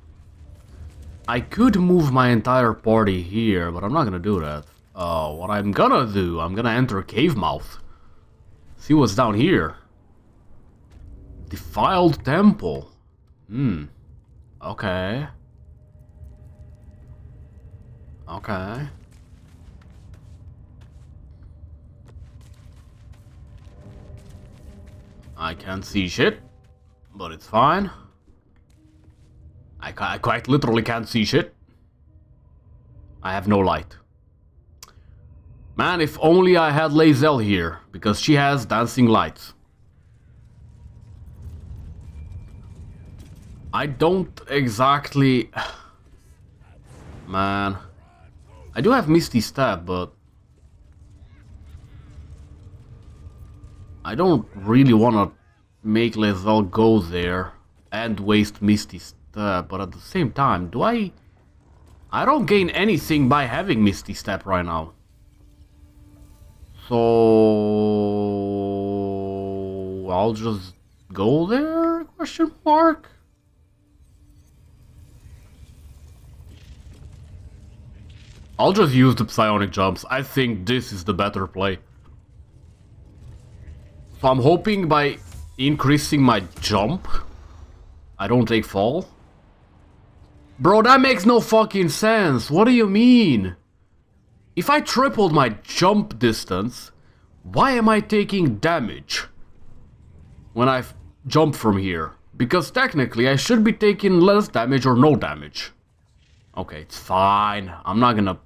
I could move my entire party here, but I'm not gonna do that. Uh, what I'm gonna do, I'm gonna enter cave mouth. See what's down here. Defiled temple. Hmm. Okay. Okay. I can't see shit, but it's fine. I, I quite literally can't see shit. I have no light. Man, if only I had Lae'zel here, because she has dancing lights. I don't exactly... Man. I do have Misty Step, but... I don't really want to make Lae'zel go there and waste Misty Step, but at the same time, do I... I don't gain anything by having Misty Step right now. So I'll just go there? Question mark. I'll just use the psionic jumps. I think this is the better play. So I'm hoping by increasing my jump, I don't take fall. Bro, that makes no fucking sense. What do you mean? If I tripled my jump distance, why am I taking damage when I jump from here? Because technically I should be taking less damage or no damage. Okay, it's fine. I'm not gonna...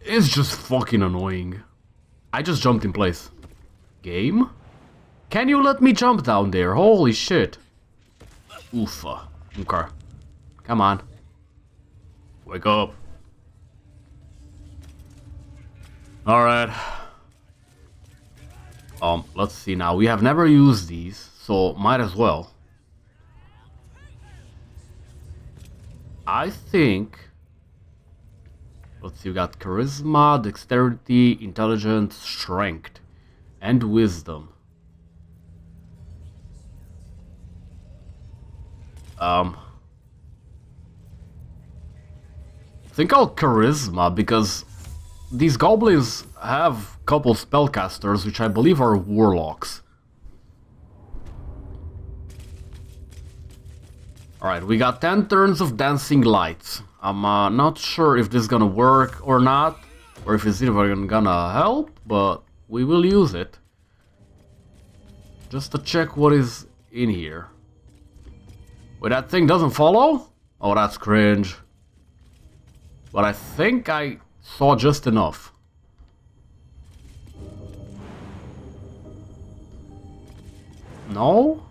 It's just fucking annoying. I just jumped in place. Game? Can you let me jump down there? Holy shit. Oofa. Uh, okay. Come on. Wake up. Alright. Um, let's see now. We have never used these, so might as well. I think... Let's see, we got Charisma, Dexterity, Intelligence, Strength, and Wisdom. Um... I think I'll Charisma, because these goblins have couple spellcasters, which I believe are warlocks. Alright, we got 10 turns of Dancing Lights. I'm uh, not sure if this is gonna work or not, or if it's even gonna help, but we will use it. Just to check what is in here. Wait, that thing doesn't follow? Oh, that's cringe. But I think I saw just enough. No?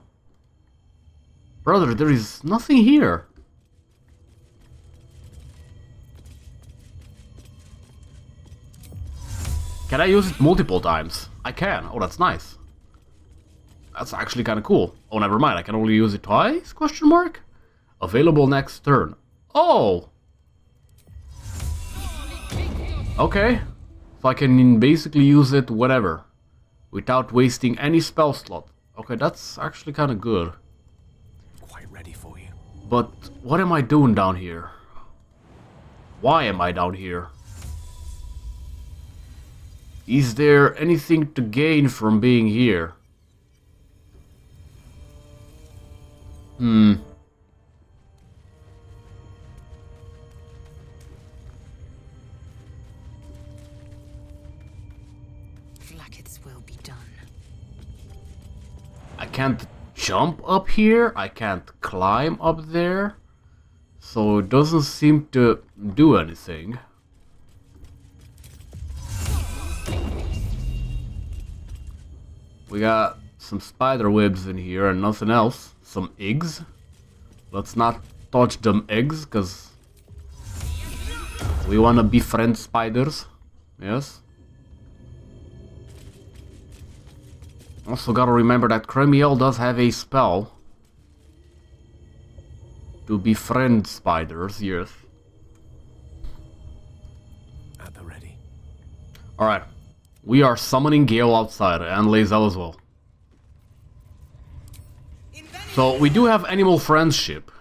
Brother, there is nothing here. Can I use it multiple times? I can. Oh, that's nice. That's actually kind of cool. Oh, never mind. I can only use it twice? Question mark? Available next turn. Oh! Okay. So I can basically use it whatever. Without wasting any spell slot. Okay, that's actually kind of good. Quite ready for you. But what am I doing down here? Why am I down here? Is there anything to gain from being here? Hmm. Can't jump up here. I can't climb up there. So it doesn't seem to do anything. We got some spider webs in here and nothing else. Some eggs. Let's not touch them eggs, because we want to befriend spiders. Yes. Also gotta remember that Cremiel does have a spell to befriend spiders, yes. At the ready. Alright. We are summoning Gale outside and Lae'zel as well. So we do have animal friendship.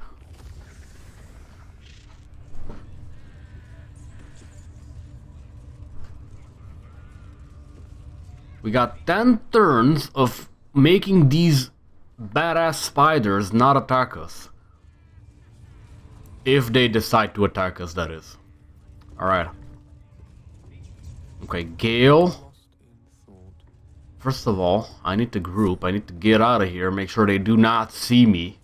We got 10 turns of making these badass spiders not attack us. If they decide to attack us, that is. Alright. Okay, Gale. First of all, I need to group. I need to get out of here. Make sure they do not see me.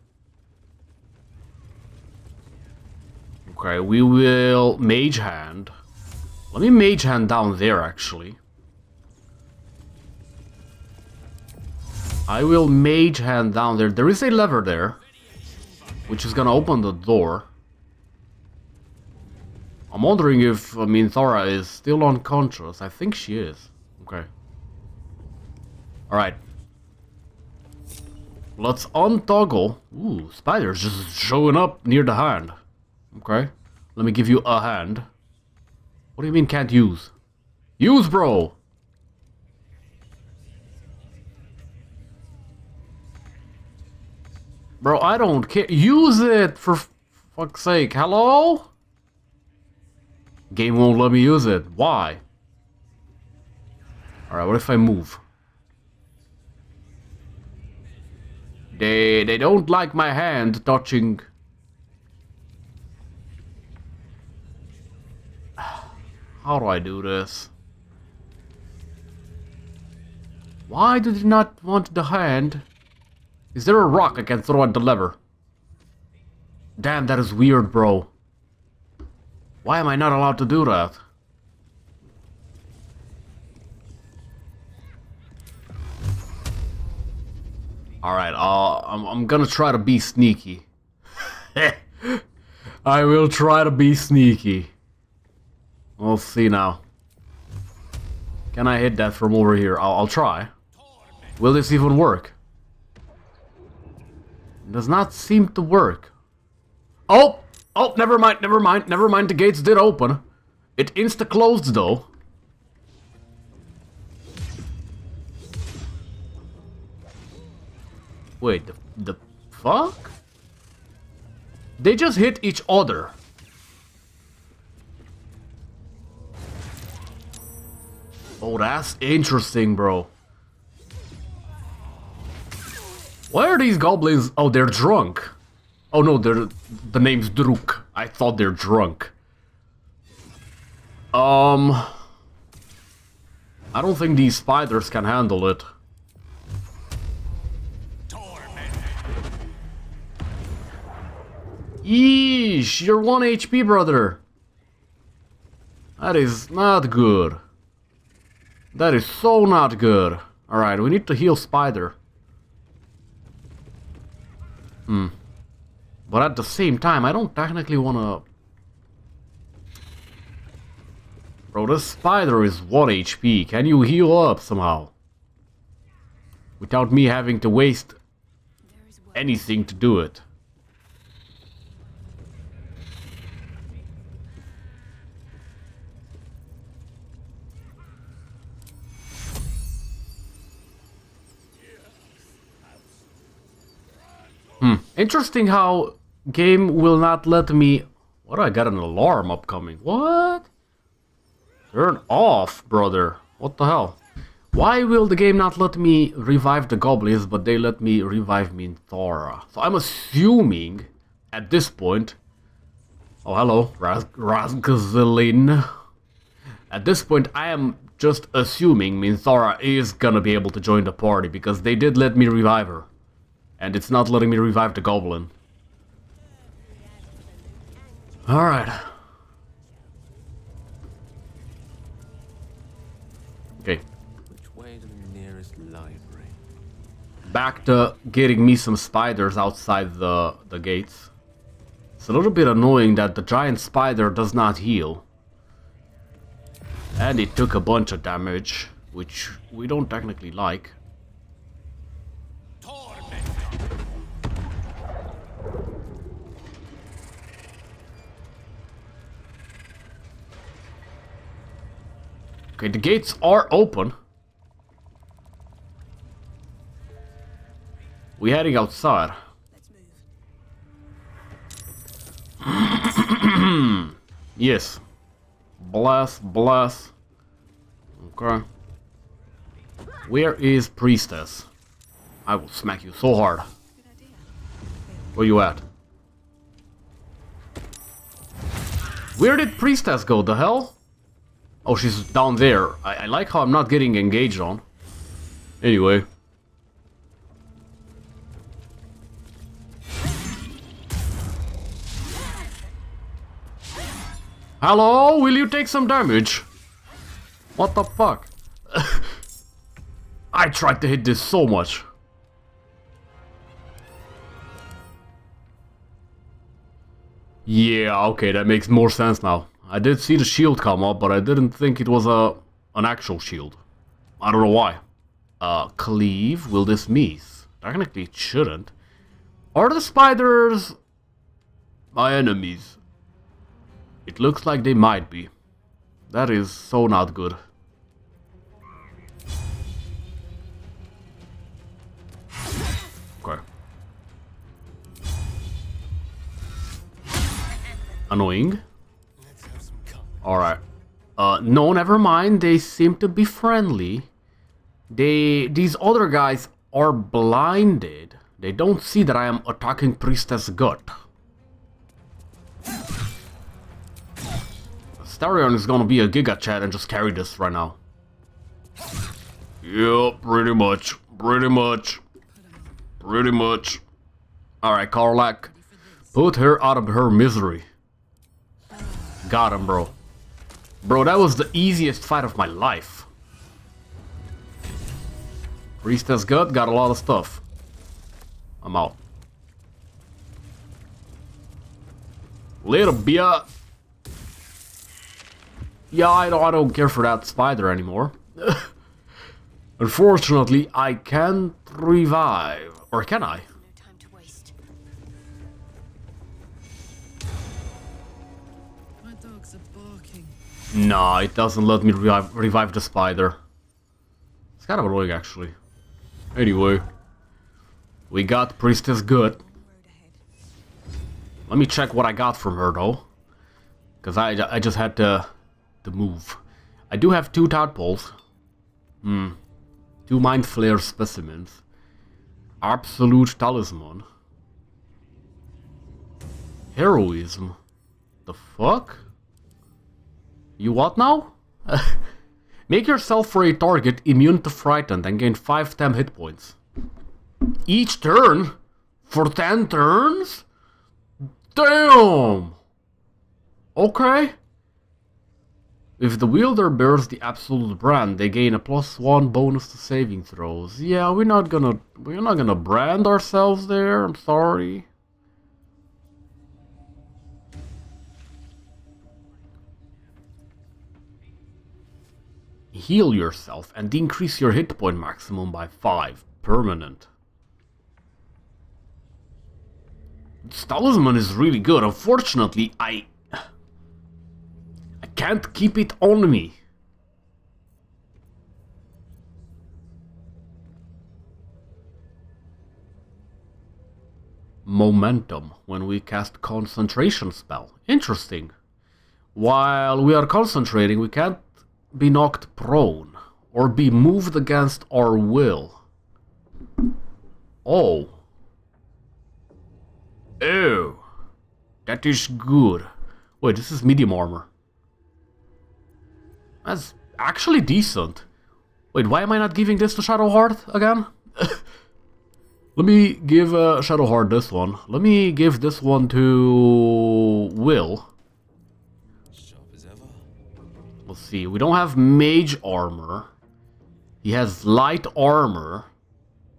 Okay, we will Mage Hand. Let me Mage Hand down there, actually. I will Mage Hand down there. There is a lever there. Which is gonna open the door. I'm wondering if I mean Minthara is still unconscious. I think she is. Okay. Alright. Let's untoggle. Ooh, spiders just showing up near the hand. Okay. Let me give you a hand. What do you mean can't use? Use, bro! Bro, I don't care. Use it, for fuck's sake. Hello? Game won't let me use it. Why? Alright, what if I move? They they don't like my hand touching How do I do this? Why do they not want the hand? Is there a rock I can throw at the lever? Damn, that is weird, bro. Why am I not allowed to do that? Alright, I'm, I'm gonna try to be sneaky. I will try to be sneaky. We'll see now. Can I hit that from over here? I'll, I'll try. Will this even work? Does not seem to work. Oh! Oh, never mind, never mind, never mind. The gates did open. It insta-closed though. Wait, the, the fuck? They just hit each other. Oh, that's interesting, bro. Why are these goblins? Oh, they're drunk. Oh no, they're the name's Druk. I thought they're drunk. Um, I don't think these spiders can handle it. Yeesh, you're 1 HP, brother. That is not good. That is so not good. Alright, we need to heal Spider. Hmm. But at the same time, I don't technically wanna... Bro, this spider is 1 HP. Can you heal up somehow? Without me having to waste anything to do it. Hmm. Interesting how game will not let me... What? I got an alarm upcoming. What? Turn off, brother. What the hell? Why will the game not let me revive the goblins, but they let me revive Minthara? So I'm assuming, at this point... Oh, hello, Raz Razgazilin. At this point, I am just assuming Minthara is gonna be able to join the party, because they did let me revive her. And it's not letting me revive the goblin. Alright. Okay. Which way to the nearest library? Back to getting me some spiders outside the, the gates. It's a little bit annoying that the giant spider does not heal. And it took a bunch of damage, which we don't technically like. Okay, the gates are open. We're heading outside. yes. Bless, bless. Okay. Where is Priestess? I will smack you so hard. Where you at? Where did Priestess go? The hell? Oh, she's down there. I, I like how I'm not getting engaged on. Anyway. Hello? Will you take some damage? What the fuck? I tried to hit this so much. Yeah, okay, that makes more sense now. I did see the shield come up, but I didn't think it was a an actual shield. I don't know why. Uh, cleave, will this miss? Technically it shouldn't. Are the spiders my enemies? It looks like they might be. That is so not good. Okay. Annoying. Alright. Uh, no, never mind. They seem to be friendly. They... These other guys are blinded. They don't see that I am attacking Priestess Gut. Starion is gonna be a Giga Chat and just carry this right now. Yep, pretty much. Pretty much. Pretty much. Alright, Karlach. Put her out of her misery. Got him, bro. Bro, that was the easiest fight of my life. Priestess Gut got a lot of stuff. I'm out. Little bit. Yeah, I don't, I don't care for that spider anymore. Unfortunately, I can't revive. Or can I? Nah, it doesn't let me revive, revive the spider. It's kind of annoying, actually. Anyway. We got Priestess Gut. Let me check what I got from her, though. Because I, I just had to, to move. I do have two tadpoles. Hmm. Two Mind Flayer specimens. Absolute Talisman. Heroism. The fuck? You what now? Make yourself for a target immune to frightened and gain 5 10 hit points. Each turn? For 10 turns? Damn! Okay. If the wielder bears the absolute brand, they gain a plus one bonus to saving throws. Yeah, we're not gonna we're not gonna brand ourselves there, I'm sorry. Heal yourself and increase your hit point maximum by 5. Permanent. This talisman is really good. Unfortunately, I... I can't keep it on me. Momentum when we cast concentration spell. Interesting. While we are concentrating, we can't be knocked prone or be moved against our will. Oh. Oh. That is good. Wait, this is medium armor. That's actually decent. Wait, why am I not giving this to Shadowheart again? Let me give uh, Shadowheart this one. Let me give this one to Wyll. See, we don't have mage armor. He has light armor.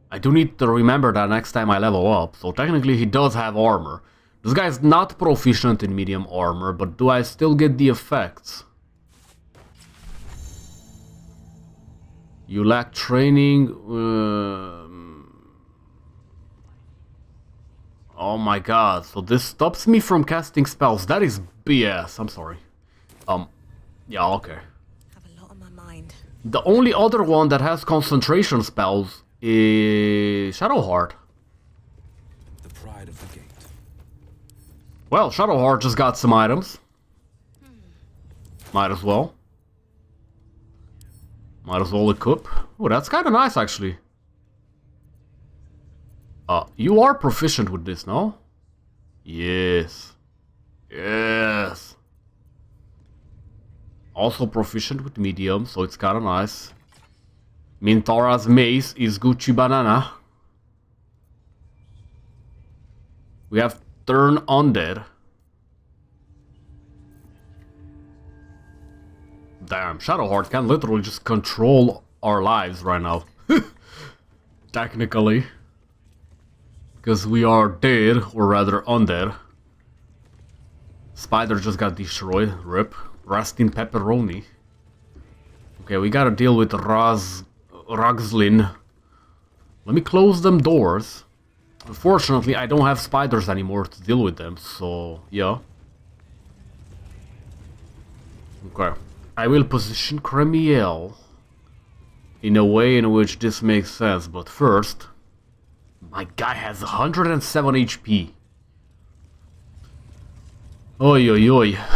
I do need to remember that next time I level up, so technically he does have armor. This guy's not proficient in medium armor, but do I still get the effects? You lack training... Um... Oh my god, so this stops me from casting spells. That is BS, I'm sorry. Um, yeah, okay. Have a lot on my mind. The only other one that has concentration spells is Shadowheart. The pride of the gate. Well, Shadowheart just got some items. Might as well. Might as well equip. Oh, that's kind of nice, actually. Uh, you are proficient with this, no? Yes. Yes. Also proficient with medium, so it's kind of nice. Minthara's mace is Gucci Banana. We have Turn Undead. Damn, Shadowheart can literally just control our lives right now. Technically. Because we are dead, or rather undead. Spider just got destroyed. Rip. Rest in pepperoni. Okay, we gotta deal with Raz... Ragzlin. Let me close them doors. Unfortunately, I don't have spiders anymore to deal with them, so... Yeah. Okay. I will position Cremiel in a way in which this makes sense, but first... My guy has 107 HP. Oi, oi, oi.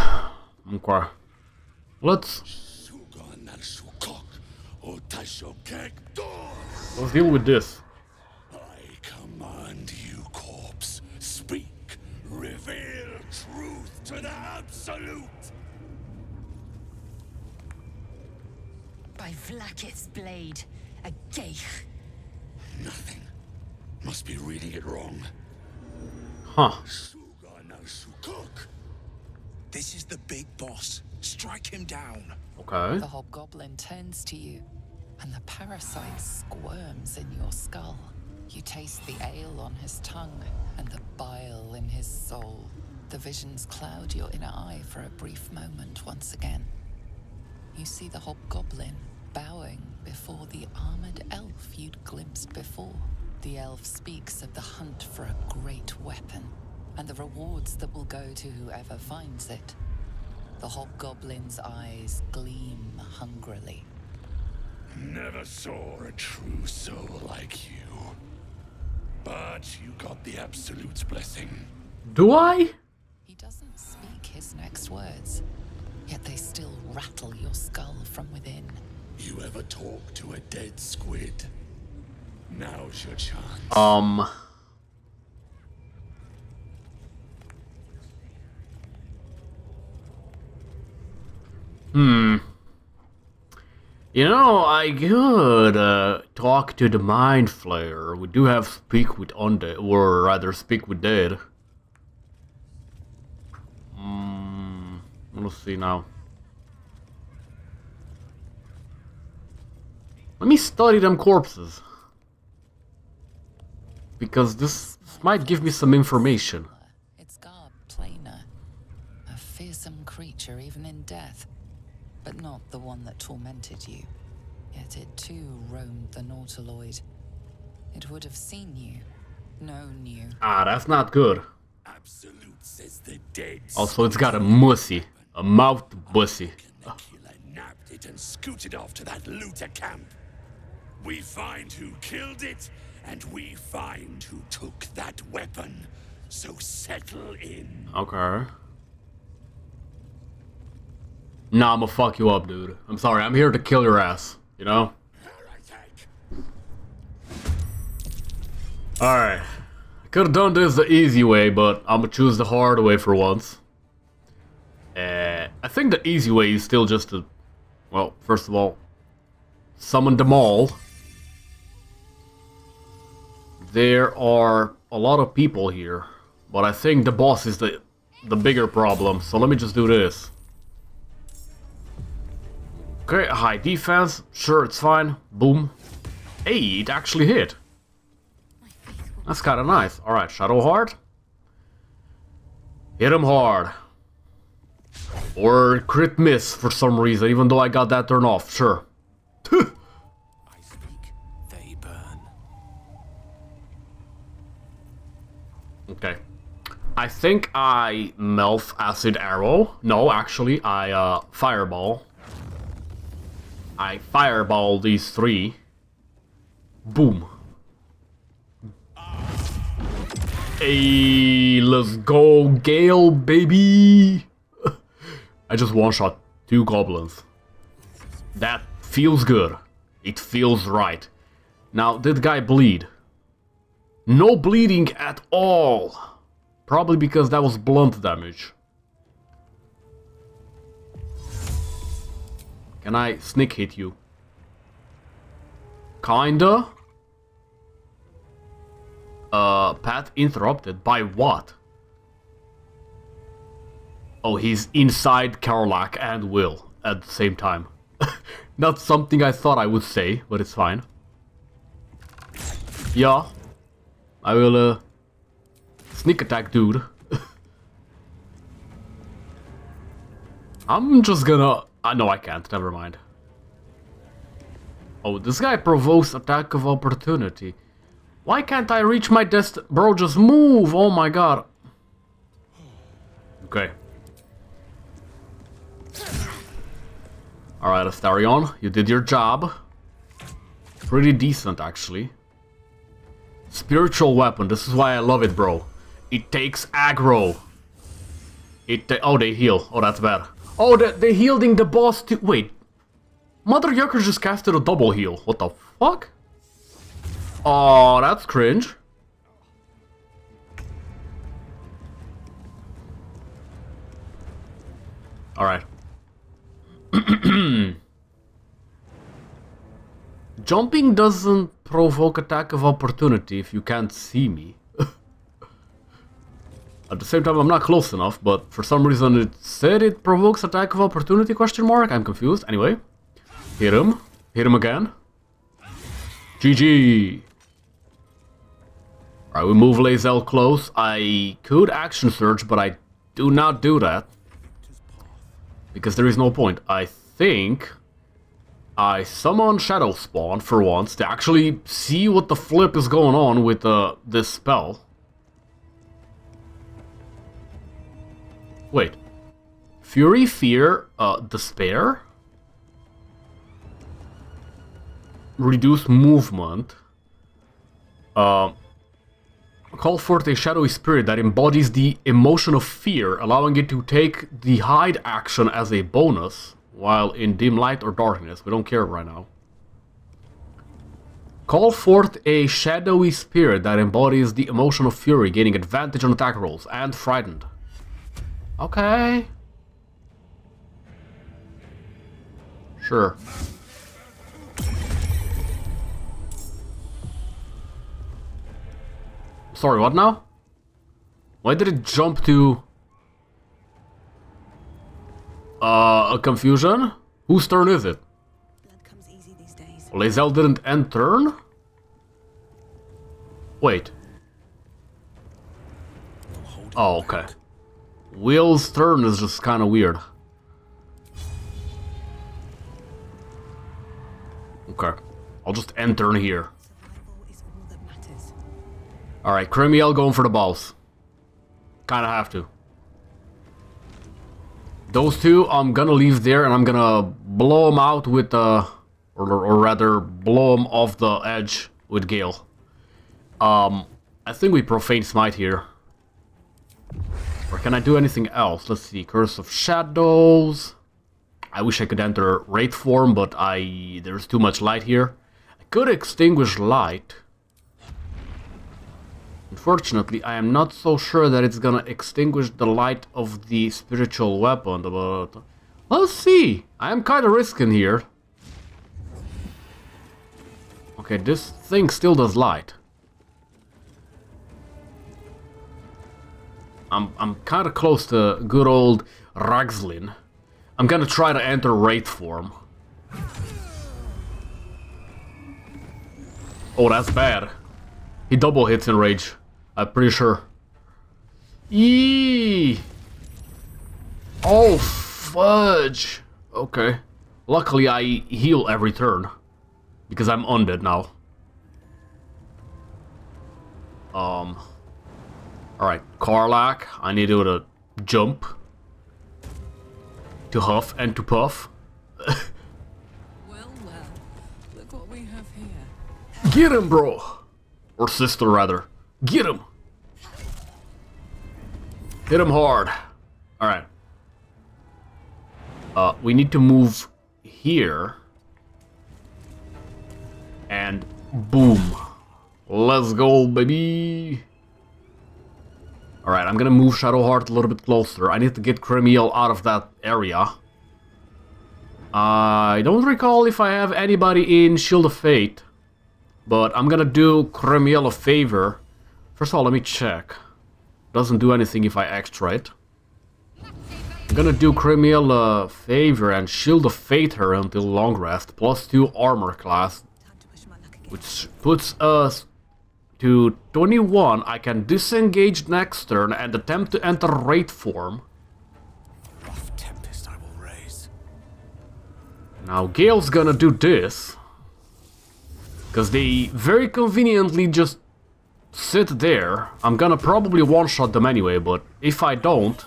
Okay. Let's Sugan al Sukok, o Tashokek let's deal with this. I command you, corpse. Speak. Reveal truth to the Absolute. By Vlaakith's blade, a geich. Nothing. Must be reading it wrong. Huh. Sugan al Sukok. This is the big boss. Strike him down. Okay. The hobgoblin turns to you, and the parasite squirms in your skull. You taste the ale on his tongue and the bile in his soul. The visions cloud your inner eye for a brief moment once again. You see the hobgoblin bowing before the armored elf you'd glimpsed before. The elf speaks of the hunt for a great weapon and the rewards that will go to whoever finds it. The hobgoblin's eyes gleam hungrily. Never saw a true soul like you. But you got the Absolute's blessing. Do I? He doesn't speak his next words, yet they still rattle your skull from within. You ever talk to a dead squid? Now's your chance. Um. Hmm. You know, I could uh, talk to the Mind Flayer. We do have speak with undead, or rather, speak with dead. Hmm. Let's see now. Let me study them corpses. Because this might give me some information. Its garb plainer. A fearsome creature even in death, but not the one that tormented you. Yet it too roamed the Nautiloid. It would have seen you, known you. Ah, that's not good. Absolute says the dead Also, it's got a mussy. A mouth bussy. The killer nabbed it and scooted off to that looter camp. We find who killed it, and we find who took that weapon. So settle in. Okay. Nah, I'ma fuck you up, dude. I'm sorry, I'm here to kill your ass. You know? Alright. I could've done this the easy way, but I'ma choose the hard way for once. Uh, I think the easy way is still just to... Well, first of all, summon them all. There are a lot of people here, but I think the boss is the the bigger problem, so let me just do this. Okay, high defense, sure, it's fine. Boom. Hey, it actually hit. That's kind of nice. Alright, Shadowheart. Hit him hard. Or crit miss for some reason, even though I got that turned off, sure. I speak, they burn. Okay. I think I melt acid arrow. No, actually, I uh, fireball. I fireball these three. Boom. Hey, let's go, Gale, baby! I just one-shot two goblins. That feels good. It feels right. Now, did guy bleed? No bleeding at all. Probably because that was blunt damage. Can I sneak hit you? Kinda. Uh, path interrupted. By what? Oh, he's inside Karlach and Wyll at the same time. Not something I thought I would say, but it's fine. Yeah. I will, uh... Sneak attack, dude. I'm just gonna... Uh, no, I can't. Never mind. Oh, this guy provokes attack of opportunity. Why can't I reach my dest... Bro, just move! Oh my god. Okay. Alright, Astarion, you did your job. Pretty decent, actually. Spiritual weapon, this is why I love it, bro. It takes aggro. It ta oh, they heal. Oh, that's bad. Oh, they, they're healing the boss too. Wait. Mother Yucker just casted a double heal. What the fuck? Oh, that's cringe. Alright. Jumping doesn't provoke attack of opportunity if you can't see me. At the same time, I'm not close enough, but for some reason it said it provokes attack of opportunity, question mark? I'm confused. Anyway, hit him. Hit him again. GG. Alright, we move Lae'zel close. I could action surge, but I do not do that. Because there is no point. I think I summon Shadow Spawn for once to actually see what the flip is going on with uh, this spell. Wait. Fury, Fear, uh, Despair? Reduce movement. Uh, call forth a shadowy spirit that embodies the emotion of fear, allowing it to take the hide action as a bonus while in dim light or darkness. We don't care right now. Call forth a shadowy spirit that embodies the emotion of fury, gaining advantage on attack rolls and frightened. Okay. Sure. Sorry, what now? Why did it jump to... Uh, a confusion? Whose turn is it? Blood comes easy these days. Lae'zel didn't end turn? Wait. Oh, okay. Wyll's turn is just kind of weird. Okay. I'll just end turn here. Alright, Cremiel going for the balls. Kinda have to. Those two, I'm gonna leave there and I'm gonna blow them out with, the... or, or rather, blow them off the edge with Gale. Um, I think we profane smite here. Or can I do anything else? Let's see, Curse of Shadows. I wish I could enter Wraith form, but I there's too much light here. I could extinguish light. Unfortunately, I am not so sure that it's gonna extinguish the light of the spiritual weapon, but... Let's see! I am kinda risking here. Okay, this thing still does light. I'm, I'm kinda close to good old Ragzlin. I'm gonna try to enter Wraith form. Oh, that's bad. He double hits in rage. I'm pretty sure. Eee! Oh, fudge! Okay. Luckily, I heal every turn. Because I'm undead now. Um. Alright, Karlach. I need you to jump. To huff and to puff. Well, well. Look what we have here. Get him, bro! Or sister, rather. Get him! Hit him hard. Alright. Uh, we need to move here. And boom. Let's go, baby! Alright, I'm gonna move Shadowheart a little bit closer. I need to get Cremiel out of that area. I don't recall if I have anybody in Shield of Fate. But I'm gonna do Cremiel a favor. First of all, let me check. Doesn't do anything if I extra it. I'm gonna do Cremiel a favor and Shield of Fate her until long rest. Plus 2 armor class. Which puts us to 21. I can disengage next turn and attempt to enter Wraith form. Rough tempest I will raise. Now Gale's gonna do this. Because they very conveniently just sit there. I'm gonna probably one-shot them anyway, but if I don't,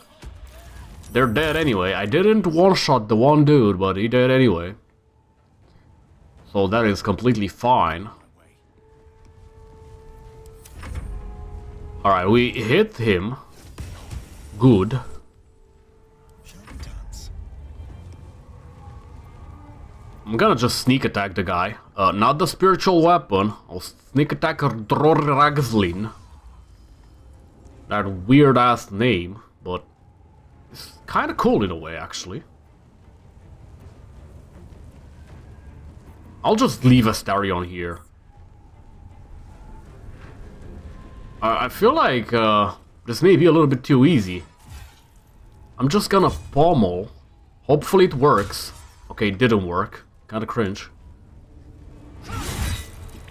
they're dead anyway. I didn't one-shot the one dude, but he dead anyway. So that is completely fine. Alright, we hit him. Good. I'm gonna just sneak attack the guy. Uh, not the spiritual weapon. I'll sneak attack Dror Ragzlin. That weird ass name, but it's kinda cool in a way, actually. I'll just leave Astarion here. I, feel like uh, this may be a little bit too easy. I'm just gonna pommel. Hopefully it works. Okay, it didn't work. Kinda cringe.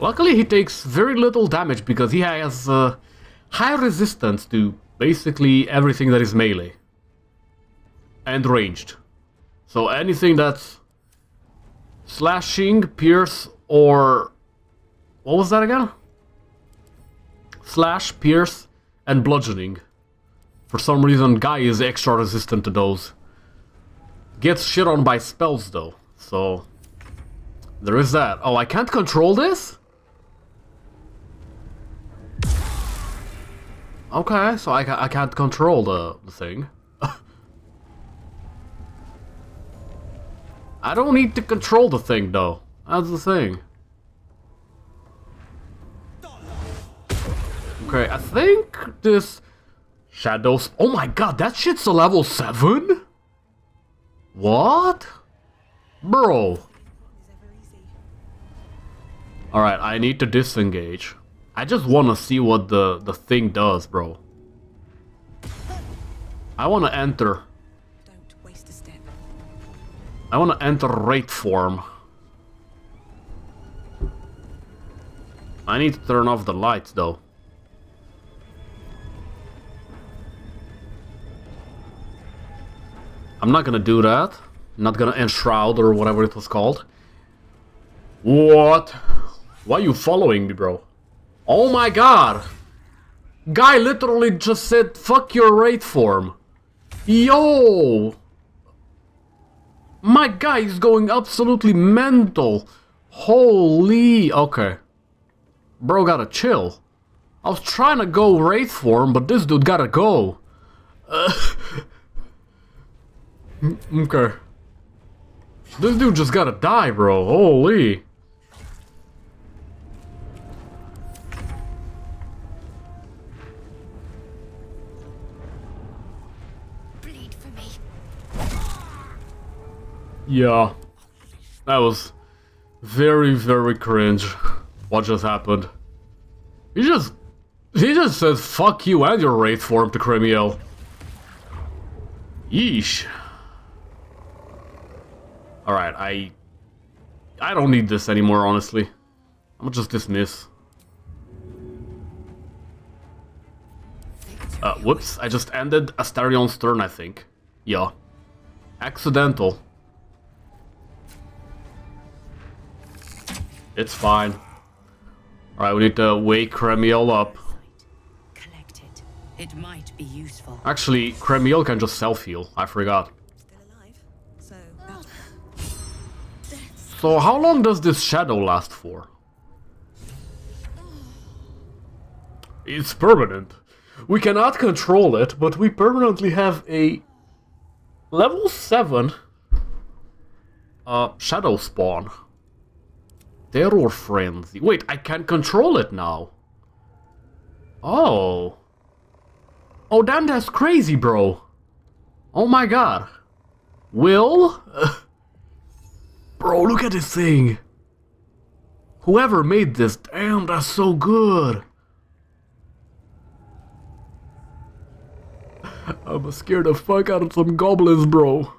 Luckily he takes very little damage because he has uh, high resistance to basically everything that is melee. And ranged. So anything that's slashing, pierce, or... What was that again? Slash, pierce, and bludgeoning. For some reason, Guy is extra resistant to those. Gets shit on by spells though, so... There is that. Oh, I can't control this? Okay, so I, ca I can't control the, the thing. I don't need to control the thing though. That's the thing. Okay, I think this shadows. Oh my god, that shit's a level 7? What? Bro. Alright, I need to disengage. I just want to see what the, the thing does, bro. I want to enter. Don't waste a step. I want to enter Wraith form. I need to turn off the lights, though. I'm not gonna do that. I'm not gonna enshroud or whatever it was called. What? Why are you following me, bro? Oh my god! Guy literally just said, fuck your Wraith form. Yo! My guy is going absolutely mental. Holy... Okay. Bro gotta chill. I was trying to go Wraith form, but this dude gotta go. Uh, Mm, okay. This dude just gotta die, bro. Holy. Bleed for me. Yeah. That was very, very cringe. What just happened? He just... He just said fuck you and your Wraith form to Cremiel. Yeesh. Alright, I... I don't need this anymore, honestly. I'm gonna just dismiss. Uh, whoops, I just ended Astarion's turn, I think. Yeah. Accidental. It's fine. Alright, we need to wake Cremiel up. Collect it. It might be useful. Actually, Cremiel can just self-heal. I forgot. So how long does this shadow last for? It's permanent. We cannot control it, but we permanently have a level 7 uh, shadow spawn. Terror frenzy. Wait, I can't control it now. Oh. Oh, damn, that's crazy, bro. Oh my god. Wyll? bro, look at this thing. Whoever made this, damn, that's so good. I'm scared the fuck out of some goblins, bro.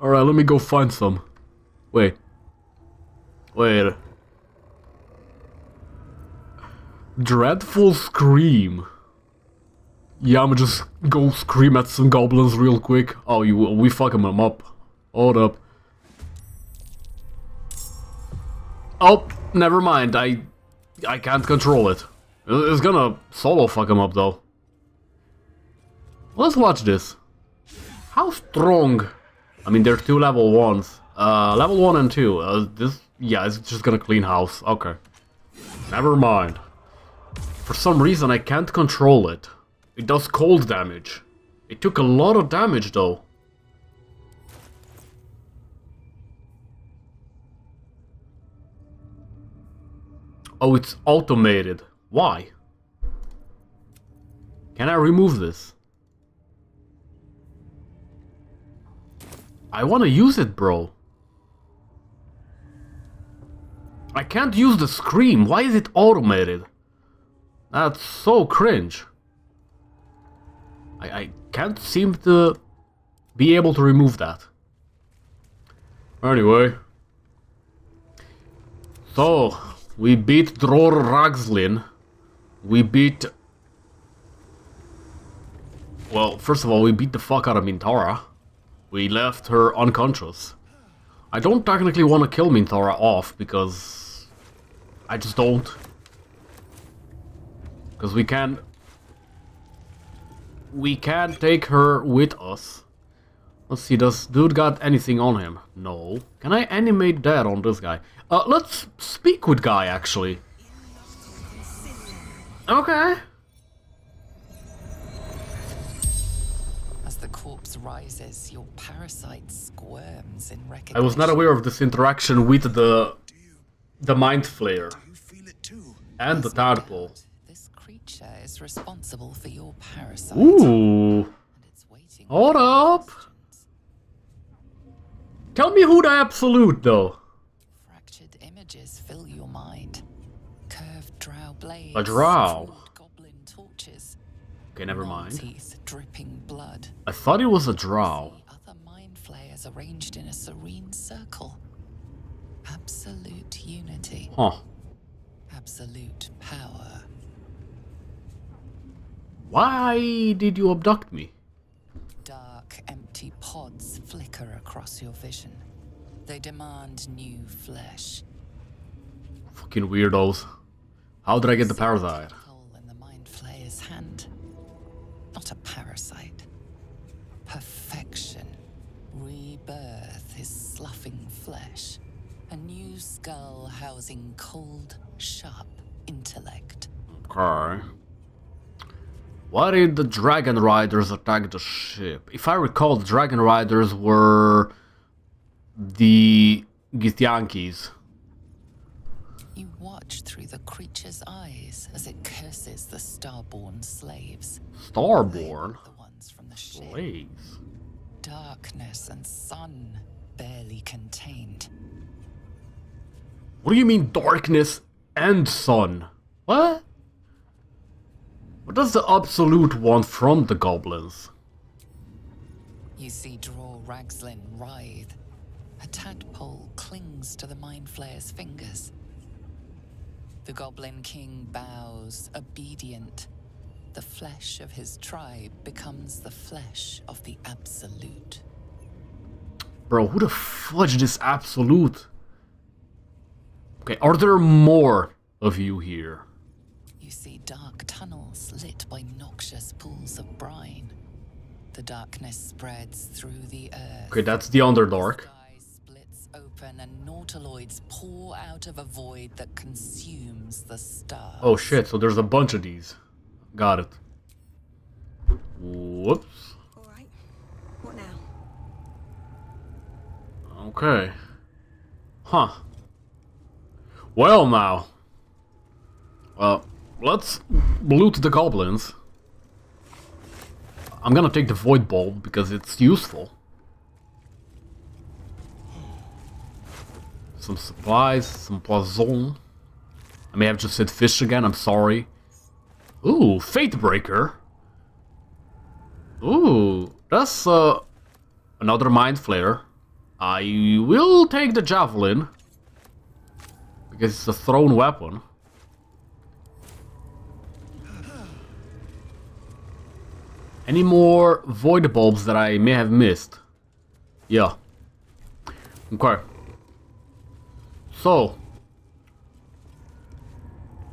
Alright, let me go find some. Wait. Wait. Dreadful Scream. Yeah, I'ma just go scream at some goblins real quick. Oh, you we fucking them up. Hold up. Oh, never mind. I I can't control it. It's gonna solo fuck him up though. Let's watch this. How strong? I mean, they're two level ones. Uh, level one and two. Uh, this, yeah, it's just gonna clean house. Okay. Never mind. For some reason, I can't control it. It does cold damage. It took a lot of damage, though. Oh, it's automated. Why? Can I remove this? I want to use it, bro. I can't use the scream. Why is it automated? That's so cringe. I, I can't seem to be able to remove that. Anyway. So, we beat Dror Ragzlin. We beat... Well, first of all, we beat the fuck out of Minthara. We left her unconscious. I don't technically want to kill Minthara off, because... I just don't. Because we can... We can take her with us. Let's see, does dude got anything on him? No. Can I animate that on this guy? Uh, let's speak with guy, actually. Okay. As the corpse rises, your parasite squirms in recognition. I was not aware of this interaction with the... the Mind Flayer. You feel it too. And the tadpole. This creature is responsible for your parasite. Ooh. And it's waiting Hold up. Tell me who the Absolute, though. Blades. A drow. Goblin torches. Okay, never mind. Teeth dripping blood. I thought it was a drow. Other mind flayers arranged in a serene circle. Absolute unity. Huh. Absolute power. Why did you abduct me? Dark, empty pods flicker across your vision. They demand new flesh. Fucking weirdos. How did I get the parasite? In the mind flayer's hand. Not a parasite. Perfection. Rebirth is sloughing flesh. A new skull housing cold, sharp intellect. Okay. Why did the Dragon Riders attack the ship? If I recall, the Dragon Riders were the Githyankis. Watch through the creature's eyes as it curses the starborn slaves. Starborn? The ones from the ship. Slaves. Darkness and sun barely contained. What do you mean darkness and sun? What? What does the Absolute want from the goblins? You see Dror Ragzlin writhe. A tadpole clings to the Mind Flayer's fingers. The Goblin King bows, obedient. The flesh of his tribe becomes the flesh of the Absolute. Bro, who the fudge this Absolute? Okay, are there more of you here? You see dark tunnels lit by noxious pools of brine. The darkness spreads through the earth. Okay, that's the Underdark. Sky splits open and nautiloids pour out of a void that consumes the stars. Oh shit, so there's a bunch of these. Got it. Whoops. All right. What now? Okay. Huh. Well now. Well, let's loot the goblins. I'm gonna take the void bulb because it's useful. Some supplies, some poison. I may have just said fish again, I'm sorry. Ooh, Fatebreaker. Ooh, that's uh another mind flayer. I will take the javelin because it's a thrown weapon. Any more void bulbs that I may have missed? Yeah. Okay. So.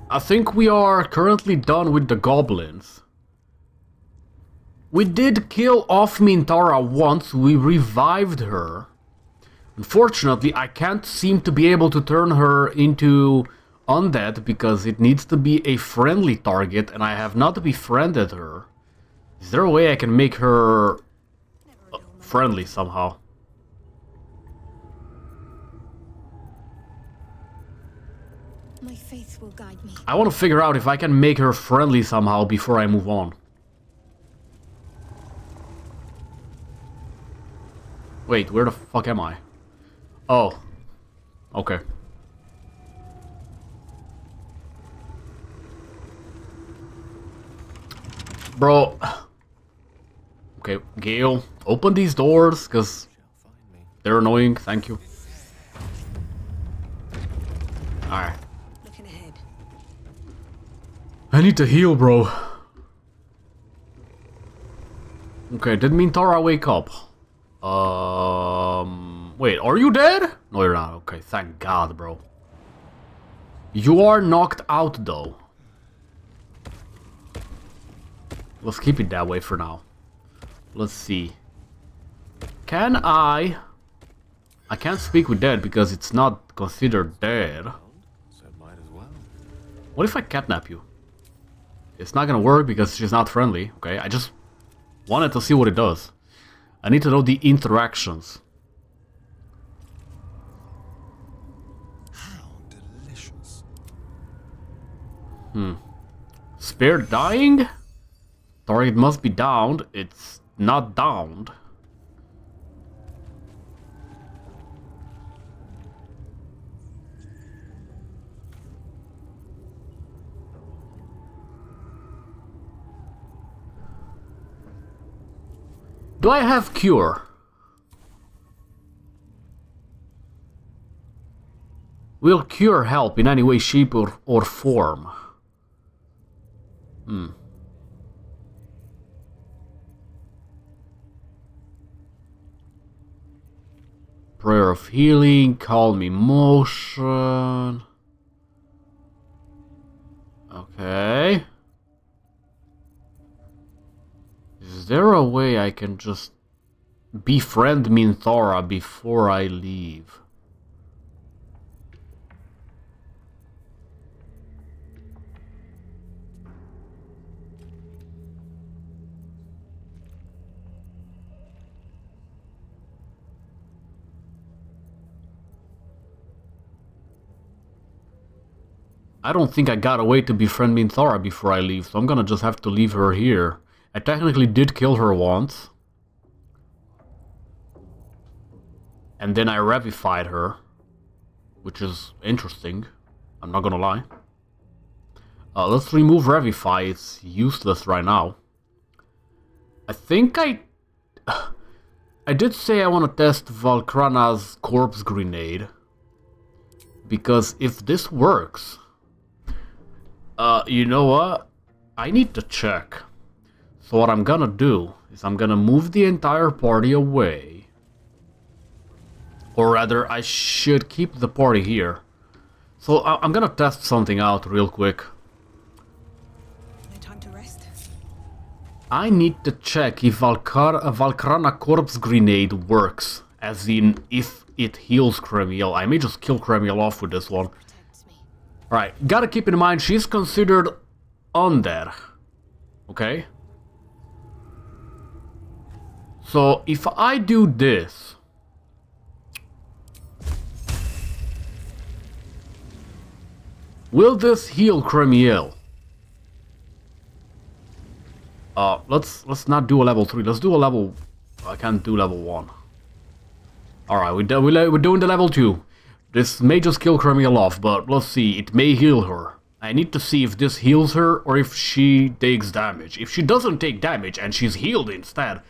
I think we are currently done with the goblins. We did kill off Minthara once, we revived her. Unfortunately, I can't seem to be able to turn her into undead because it needs to be a friendly target and I have not befriended her. Is there a way I can make her uh, friendly somehow? My faith will guide me. I want to figure out if I can make her friendly somehow before I move on. Wait, where the fuck am I? Oh. Okay. Bro. Okay, Gail, open these doors, because they're annoying, thank you. Alright. Looking ahead. I need to heal, bro. Okay, did Minthara wake up? Um, wait, are you dead? No, you're not. Okay, thank God, bro. You are knocked out, though. Let's keep it that way for now. Let's see. Can I... I can't speak with dead because it's not considered dead. So might as well. What if I catnap you? It's not gonna work because she's not friendly, okay? I just wanted to see what it does. I need to know the interactions. How delicious. Hmm. Spare dying? Target must be downed. It's not downed. Do I have cure? Will cure help in any way, shape, or, or form? Hmm. Prayer of healing, calm emotion. Okay. Is there a way I can just befriend Minthara before I leave? I don't think I got a way to befriend Minthara before I leave, so I'm gonna just have to leave her here. I technically did kill her once. And then I revivified her. Which is interesting. I'm not gonna lie. Uh, let's remove Revivify, it's useless right now. I think I... I did say I want to test Valkrana's Corpse Grenade. Because if this works... Uh, you know what? I need to check. So what I'm gonna do is I'm gonna move the entire party away. Or rather, I should keep the party here. So I I'm gonna test something out real quick. No time to rest. I need to check if Valkar uh, Valkrana Corpse Grenade works. As in, if it heals Cremiel. I may just kill Cremiel off with this one. Alright, gotta keep in mind, she's considered undead. Okay? So, if I do this... Will this heal Cremiel? Uh, let's let's not do a level 3, let's do a level... I can't do level 1. Alright, we do, we, we're doing the level 2. This may just kill Cremiel off, but let's see, it may heal her. I need to see if this heals her or if she takes damage. If she doesn't take damage and she's healed instead,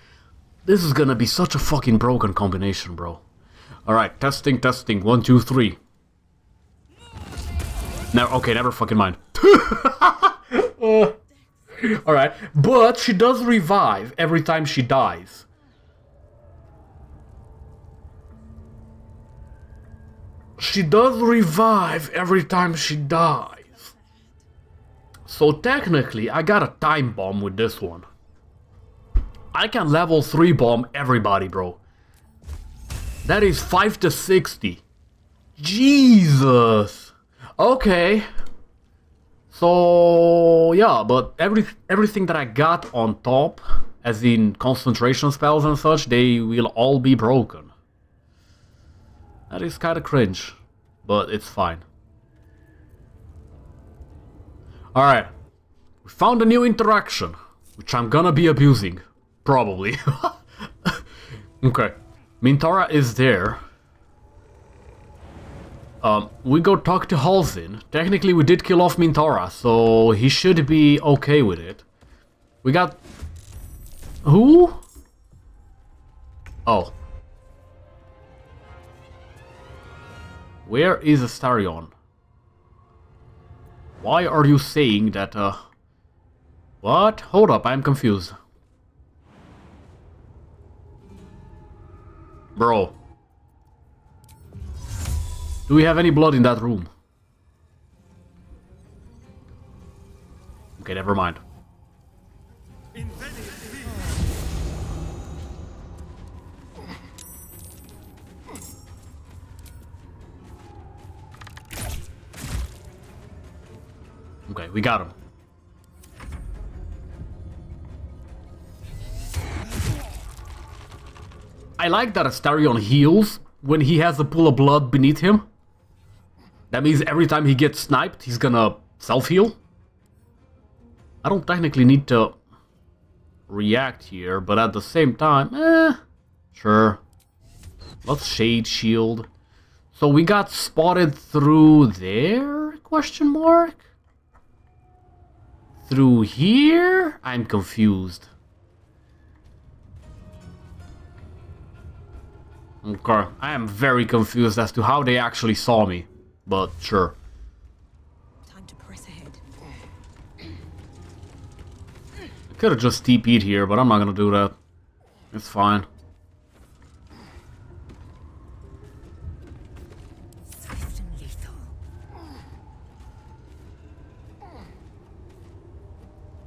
this is gonna be such a fucking broken combination, bro. Alright, testing, testing, one, two, three. No, okay, never fucking mind. Uh, Alright, but she does revive every time she dies. She does revive every time she dies. So technically, I got a time bomb with this one. I can level 3 bomb everybody, bro. That is 5 to 60. Jesus. Okay. So, yeah, but every everything that I got on top, as in concentration spells and such, they will all be broken. That is kind of cringe, but it's fine. Alright. We found a new interaction, which I'm gonna be abusing. Probably. okay. Minthara is there. Um, we go talk to Halsin. Technically, we did kill off Minthara, so he should be okay with it. We got... Who? Oh. Where is Astarion? Why are you saying that, uh... What? Hold up, I'm confused. Bro. Do we have any blood in that room? Okay, never mind. Okay, we got him. I like that Astarion heals when he has a pool of blood beneath him. That means every time he gets sniped, he's gonna self-heal. I don't technically need to react here, but at the same time, eh, sure. Let's Shade Shield. So we got spotted through there? Question mark? Through here? I'm confused. Okay, I am very confused as to how they actually saw me, but sure. Time to press ahead. I could have just TP'd here, but I'm not gonna do that. It's fine. Swift and lethal.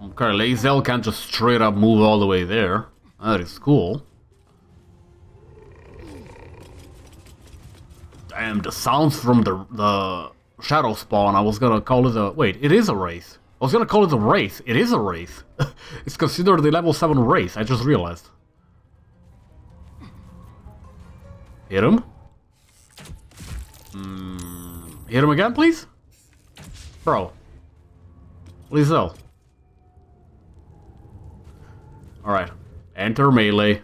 Okay, Lae'zel can't just straight up move all the way there. That is cool. Damn, the sounds from the the shadow spawn. I was gonna call it a wait. It is a wraith. I was gonna call it a wraith. It is a wraith. it's considered the level seven wraith. I just realized. Hit him. Mm, hit him again, please. Bro. Lae'zel. Alright. Enter melee.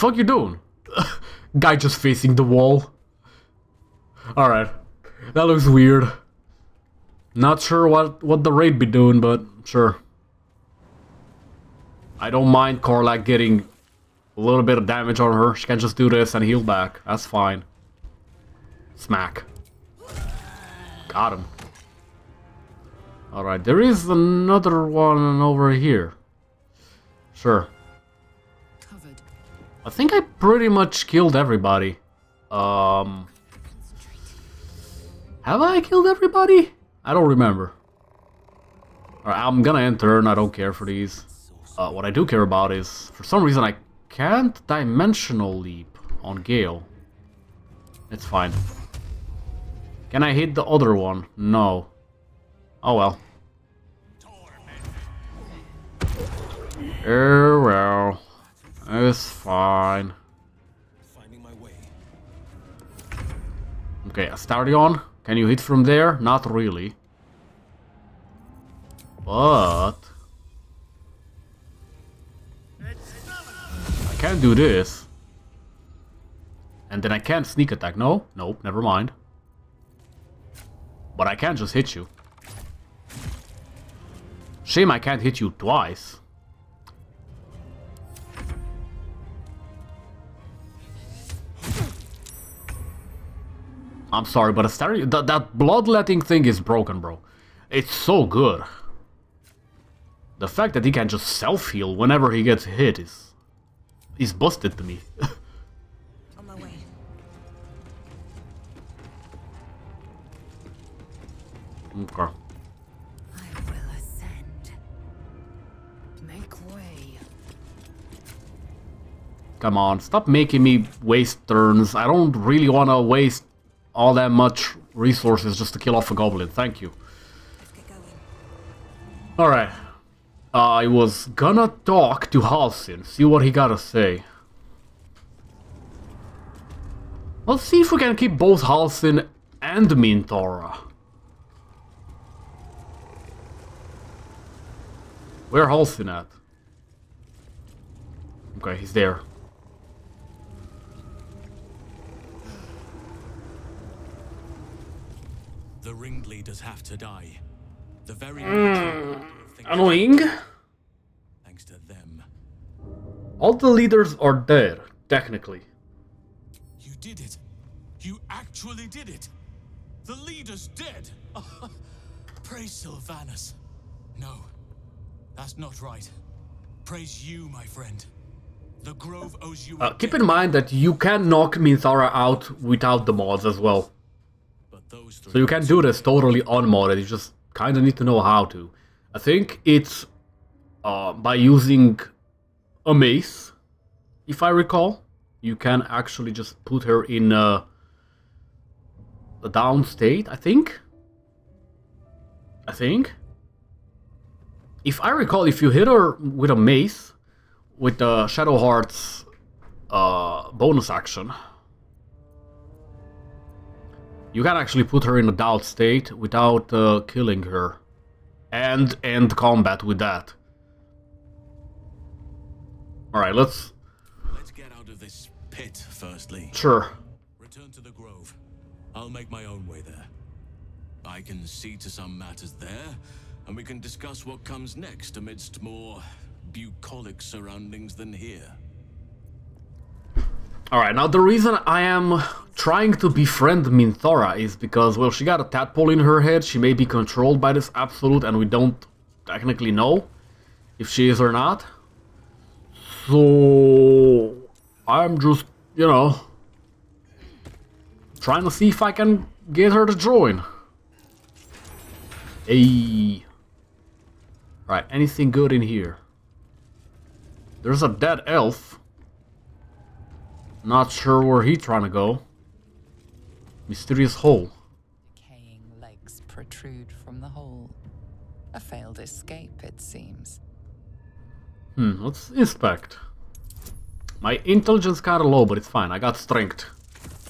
Fuck you doing? Guy just facing the wall. Alright. That looks weird. Not sure what, what the raid be doing, but sure. I don't mind Karlach getting a little bit of damage on her. She can just do this and heal back. That's fine. Smack. Got him. Alright, there is another one over here. Sure. I think I pretty much killed everybody. Um... Have I killed everybody? I don't remember. I'm gonna enter and I don't care for these. Uh, what I do care about is, for some reason I can't dimensional leap on Gale. It's fine. Can I hit the other one? No. Oh well. Er, well. It's fine. Okay, Astarion, can you hit from there? Not really. But... I can't do this. And then I can't sneak attack. No? Nope, never mind. But I can't just hit you. Shame I can't hit you twice. I'm sorry, but Astarion, that, that bloodletting thing is broken, bro. It's so good. The fact that he can just self-heal whenever he gets hit is... is busted to me. On my way. okay. I will ascend. Make way. Come on, stop making me waste turns. I don't really want to waste all that much resources just to kill off a goblin. Thank you. Alright. I was gonna talk to Halsin, see what he gotta say. Let's see if we can keep both Halsin and Minthara. Where Halsin at? Okay, he's there. The ringleaders have to die. The very Mm, annoying. Thanks to them. All the leaders are there, technically. You did it. You actually did it. The leader's dead. Praise Silvanus. No, that's not right. Praise you, my friend. The Grove owes you. Uh, keep in mind that you can knock Minthara out without the mods as well. So you can do this totally unmodded, you just kinda need to know how to. I think it's uh, by using a mace, if I recall. You can actually just put her in uh, a down state, I think? I think? If I recall, if you hit her with a mace, with the Shadowheart's uh, bonus action, you can actually put her in a doubt state without uh, killing her. And end combat with that. Alright, let's... Let's get out of this pit, firstly. Sure. Return to the Grove. I'll make my own way there. I can see to some matters there, and we can discuss what comes next amidst more bucolic surroundings than here. Alright, now the reason I am trying to befriend Minthara is because, well, she got a tadpole in her head, she may be controlled by this absolute, and we don't technically know if she is or not. So... I'm just, you know, trying to see if I can get her to join. Hey. Right, anything good in here? There's a dead elf. Not sure where he trying to go. Mysterious hole. Decaying legs protrude from the hole. A failed escape, it seems. Hmm, let's inspect. My intelligence kinda low, but it's fine. I got strength.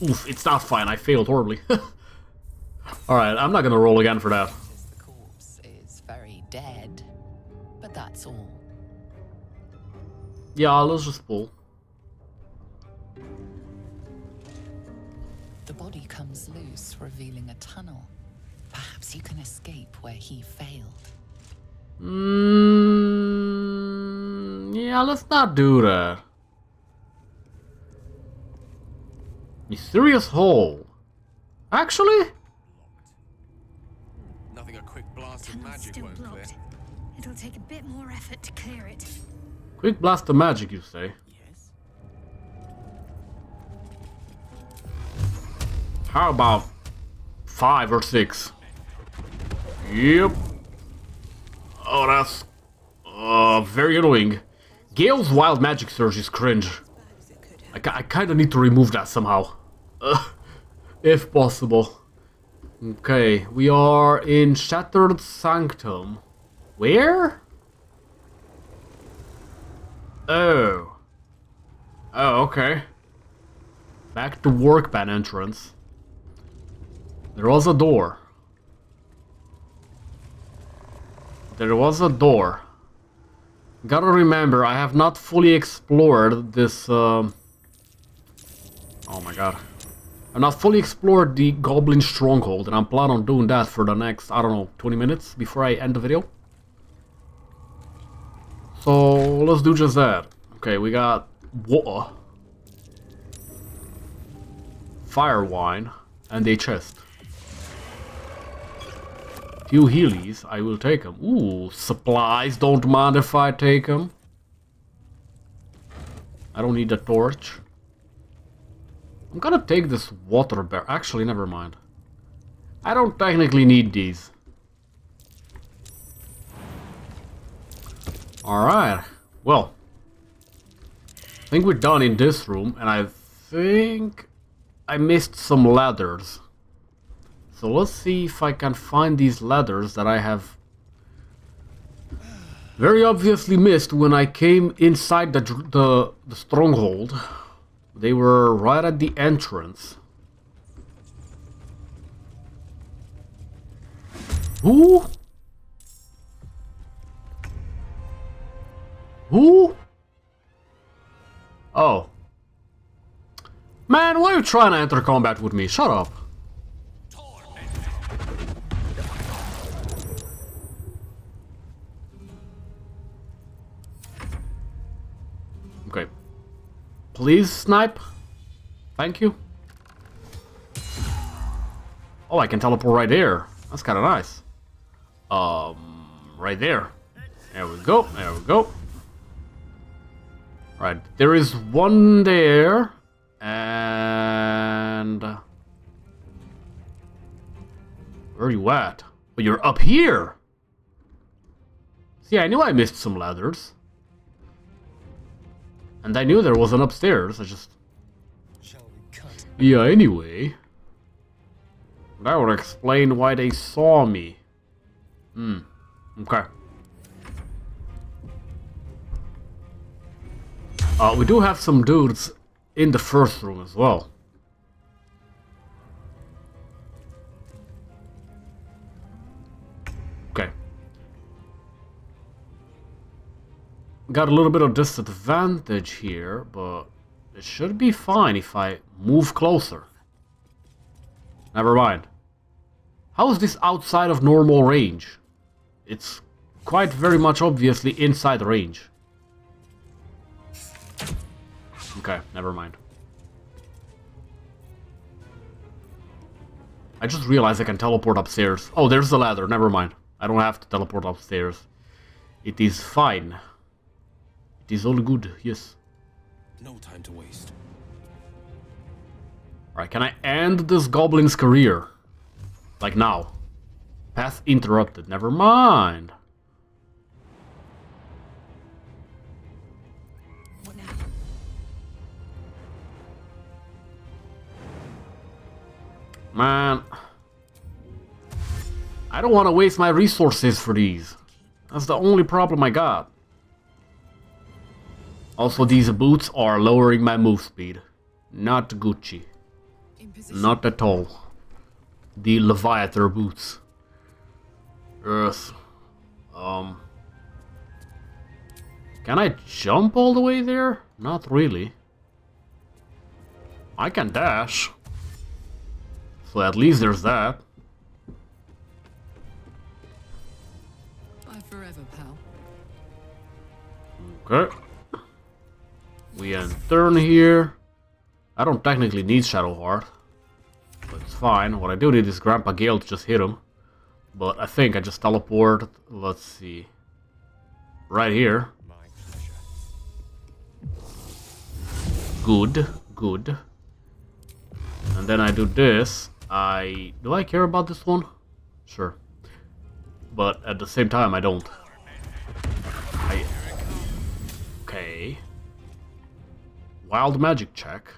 Oof, it's not fine. I failed horribly. Alright, I'm not gonna roll again for that. The corpse is very dead, but that's all. Yeah, let's just pull. Body comes loose, revealing a tunnel. Perhaps you can escape where he failed. Mm, yeah, let's not do that. Mysterious hole. Actually? Nothing a quick blast of magic still won't clear. It'll take a bit more effort to clear it. Quick blast of magic, you say? How about five or six? Yep. Oh, that's uh, very annoying. Gale's wild magic surge is cringe. I, I kind of need to remove that somehow. Uh, if possible. Okay, we are in Shattered Sanctum. Where? Oh. Oh, okay. Back to workban entrance. There was a door. There was a door. Gotta remember, I have not fully explored this... Um... Oh my god. I've not fully explored the Goblin Stronghold, and I'm planning on doing that for the next, I don't know, 20 minutes before I end the video. So, let's do just that. Okay, we got water. Fire wine, and a chest. Few healies, I will take them. Ooh, supplies, don't mind if I take them. I don't need a torch. I'm gonna take this water bear. Actually, never mind. I don't technically need these. Alright, well. I think we're done in this room, and I think I missed some ladders. So let's see if I can find these ladders that I have very obviously missed when I came inside the, the, the stronghold. They were right at the entrance. Who? Who? Oh. Man, why are you trying to enter combat with me? Shut up. Please snipe. Thank you. Oh, I can teleport right there. That's kind of nice. Um, right there. There we go. There we go. Right, there is one there, and where are you at? Oh, you're up here. See, I knew I missed some ladders, and I knew there was an upstairs. I just yeah. Anyway, that would explain why they saw me. Hmm. Okay. Uh, we do have some dudes in the first room as well. Got a little bit of disadvantage here, but it should be fine if I move closer. Never mind. How is this outside of normal range? It's quite very much obviously inside range. Okay, never mind. I just realized I can teleport upstairs. Oh, there's the ladder. Never mind. I don't have to teleport upstairs. It is fine. It is all good, yes. No time to waste. Alright, can I end this goblin's career? Like now. Path interrupted. Never mind. Man. I don't want to waste my resources for these. That's the only problem I got. Also, these boots are lowering my move speed. Not Gucci. Not at all. The Leviathan boots. Yes. Um. Can I jump all the way there? Not really. I can dash. So at least there's that. Bye forever, pal. Okay. We end turn here. I don't technically need Shadowheart. But it's fine. What I do need is Grandpa Gale to just hit him. But I think I just teleport. Let's see. Right here. Good. Good. And then I do this. I... Do I care about this one? Sure. But at the same time, I don't. Wild magic check.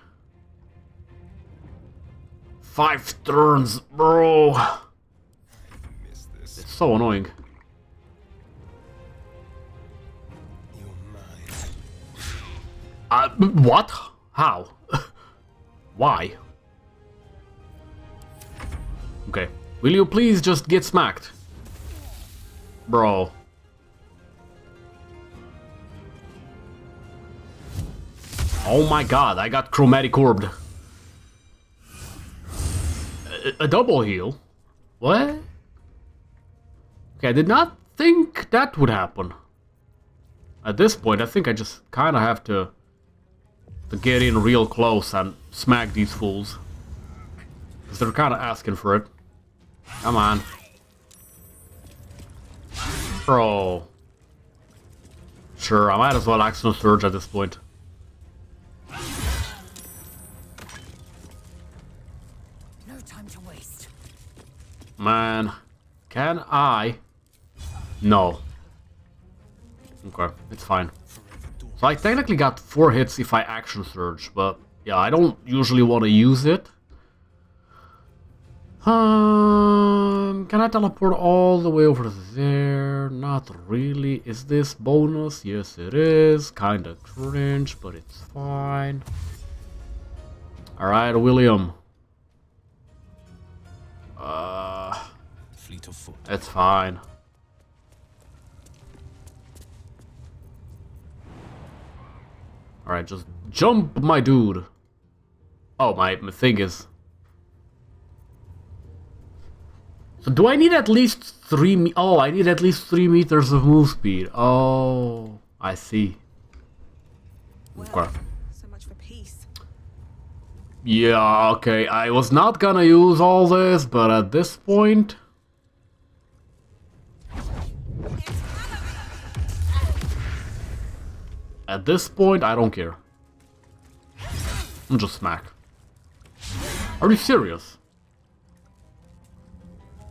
Five turns, bro! It's so annoying. Uh, what? How? Why? Okay. Will you please just get smacked? Bro. Oh my god, I got chromatic orbed. A, a double heal? What? Okay, I did not think that would happen. At this point, I think I just kind of have to, to get in real close and smack these fools. Because they're kind of asking for it. Come on. Bro. Sure, I might as well Action Surge at this point. Man, can I? No. Okay, it's fine. So I technically got four hits if I Action Surge, but yeah, I don't usually want to use it. Um, can I teleport all the way over there? Not really. Is this bonus? Yes, it is. Kinda cringe, but it's fine. Alright, William. Uh, fleet of foot. It's fine. Alright, just jump, my dude. Oh, my, my thing is... So do I need at least three me- Oh, I need at least three meters of move speed. Oh, I see. Okay. So much for peace. Yeah, okay. I was not gonna use all this, but at this point... At this point, I don't care. I'm just smack. Are you serious?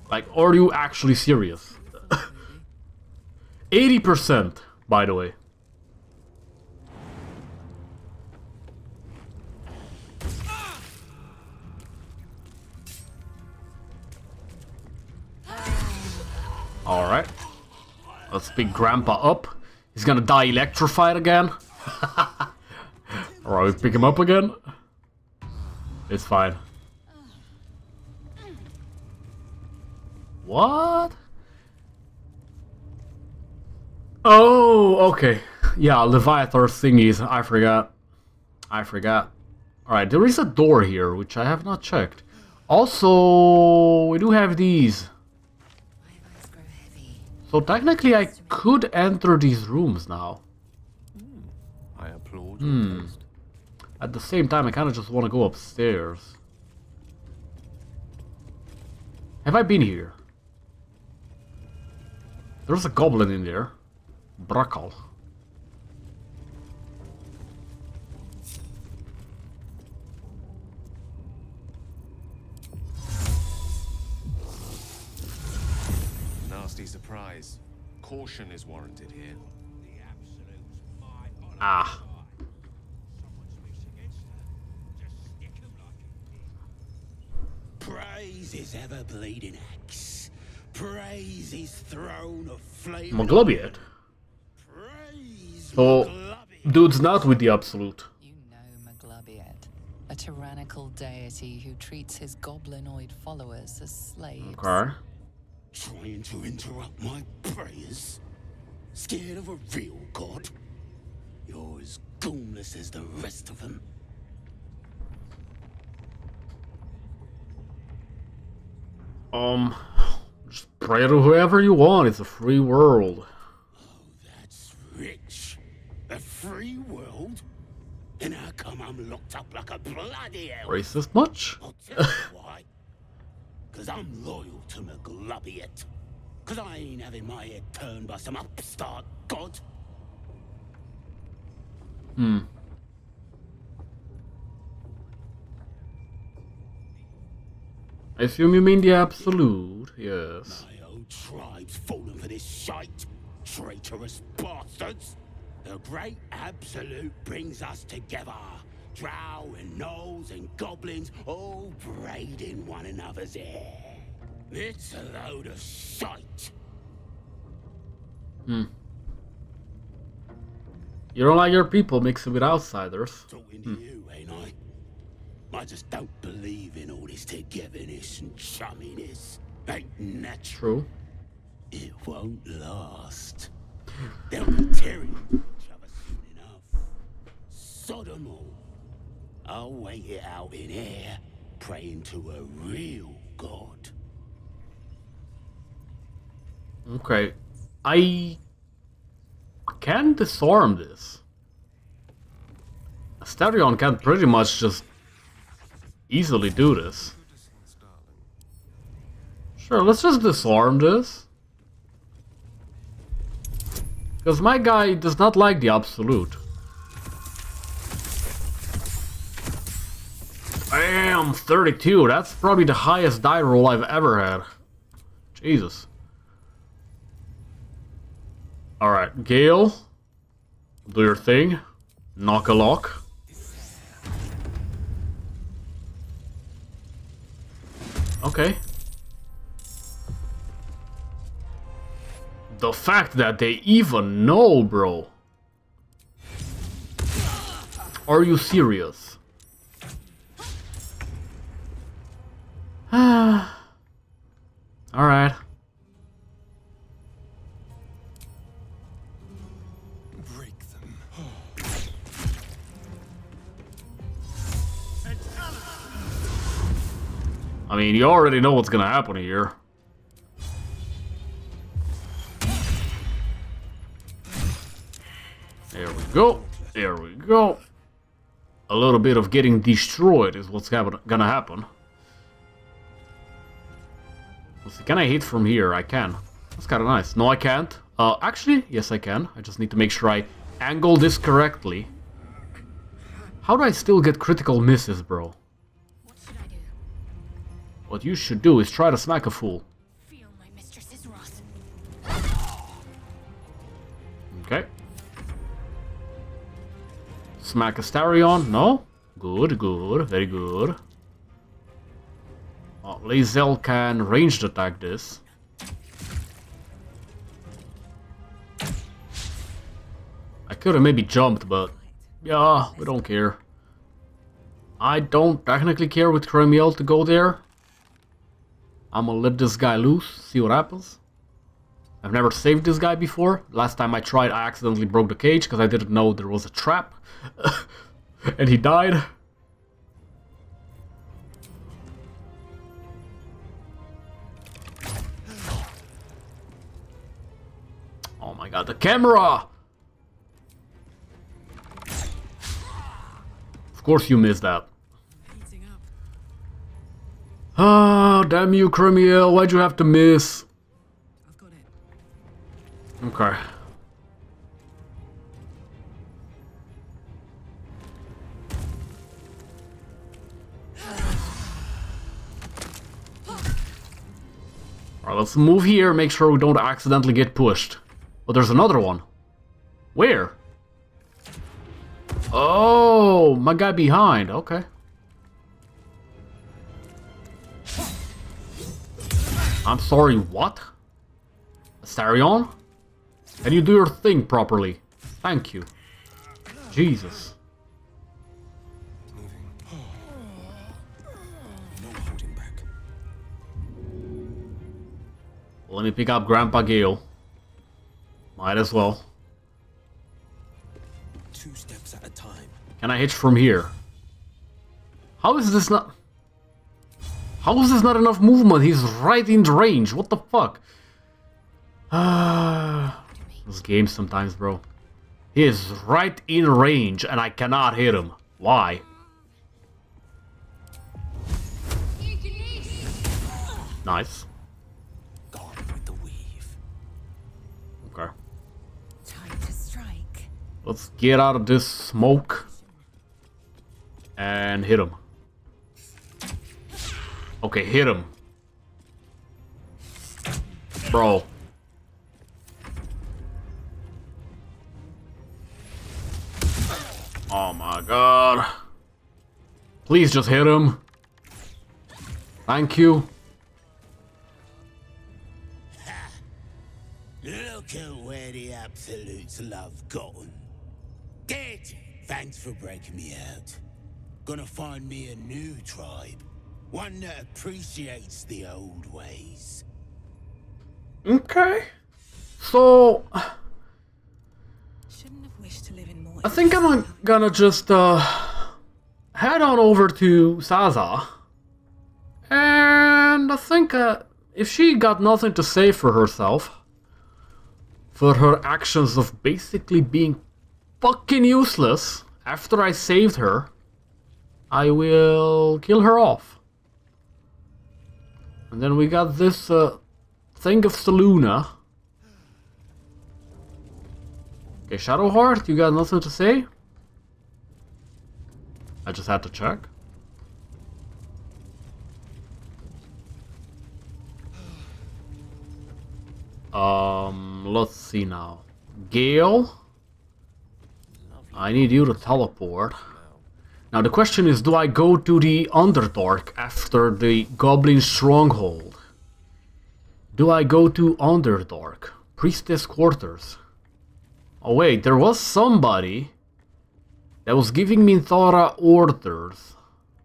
Like, are you actually serious? 80%, by the way. Alright. Let's pick Grandpa up. He's gonna die electrified again. Alright, we pick him up again. It's fine. What? Oh, okay. Yeah, Leviathan thingies. I forgot. I forgot. Alright, there is a door here, which I have not checked. Also, we do have these. So technically I could enter these rooms now. I applaud Hmm. At the same time, I kind of just want to go upstairs. Have I been here? There's a goblin in there. Brackle. Nasty surprise. Caution is warranted here. Ah. Praise his ever bleeding axe. Praise his throne of flame. Maglubiyet. So, dude's not with the Absolute. You know Maglubiyet, a tyrannical deity who treats his goblinoid followers as slaves. Okay. Trying to interrupt my prayers? Scared of a real god? You're as goonless as the rest of them. Um, just pray to whoever you want. It's a free world. Oh, that's rich. A free world? And how come I'm locked up like a bloody hell? Racist much? I'll tell you why. Cause I'm loyal to Maglubiyet. Cause I ain't having my head turned by some upstart god. Hmm. I assume you mean the Absolute, yes. My old tribe's fallen for this shite. Traitorous bastards. The great absolute brings us together. Drow and gnolls and goblins all braiding one another's hair. It's a load of shite. Hmm. You don't like your people mixing with outsiders. Talking to you, ain't I? I just don't believe in all this togetherness and chumminess. Ain't natural. True. It won't last. They'll be tearing each other soon enough. Sodom all. I'll wait it out in here, praying to a real god. Okay. I can disarm this. Astarion can pretty much just easily do this. Sure, let's just disarm this. Because my guy does not like the Absolute. Bam! 32. That's probably the highest die roll I've ever had. Jesus. Alright, Gale. Do your thing. Knock a lock. Okay. The fact that they even know, bro. Are you serious? Alright. Break them. I mean, you already know what's gonna happen here. There we go. There we go. A little bit of getting destroyed is what's gonna happen. Can I hit from here? I can. That's kind of nice. No, I can't. Uh, actually, yes I can. I just need to make sure I angle this correctly. How do I still get critical misses, bro? What should I do? What you should do is try to smack a fool. Okay. Smack a Astarion? No? Good, good, very good. Oh, Lae'zel can ranged attack this. I could have maybe jumped, but yeah, we don't care. I don't technically care with Cremiel to go there. I'm gonna let this guy loose, see what happens. I've never saved this guy before. Last time I tried, I accidentally broke the cage because I didn't know there was a trap. and he died. God, the camera! Of course you missed that. Ah, damn you, Cremiel, why'd you have to miss? Okay. Alright, let's move here, make sure we don't accidentally get pushed. But there's another one. Where? Oh, my guy behind. Okay. I'm sorry, what? Astarion? Can you do your thing properly? Thank you. Jesus. Let me pick up Grandpa Gale. Might as well. Two steps at a time. Can I hitch from here? How is this not... How is this not enough movement? He's right in range. What the fuck? Ah, this game sometimes, bro. He is right in range and I cannot hit him. Why? Nice. Let's get out of this smoke. And hit him. Okay, hit him. Bro. Oh my god. Please just hit him. Thank you. Look at where the absolutes love gotten. Dead! Thanks for breaking me out. Gonna find me a new tribe. One that appreciates the old ways. Okay. So, Shouldn't have wished to live in more. I think I'm gonna just uh, head on over to Sazza. And I think uh, if she got nothing to say for herself, for her actions of basically being fucking useless after I saved her, I will kill her off. And then we got this uh, thing of Selûne. Okay, Shadowheart, you got nothing to say? I just had to check. Um, let's see now. Gale? I need you to teleport. Now the question is, do I go to the Underdark after the Goblin Stronghold? Do I go to Underdark? Priestess Quarters? Oh wait, there was somebody that was giving Minthara orders.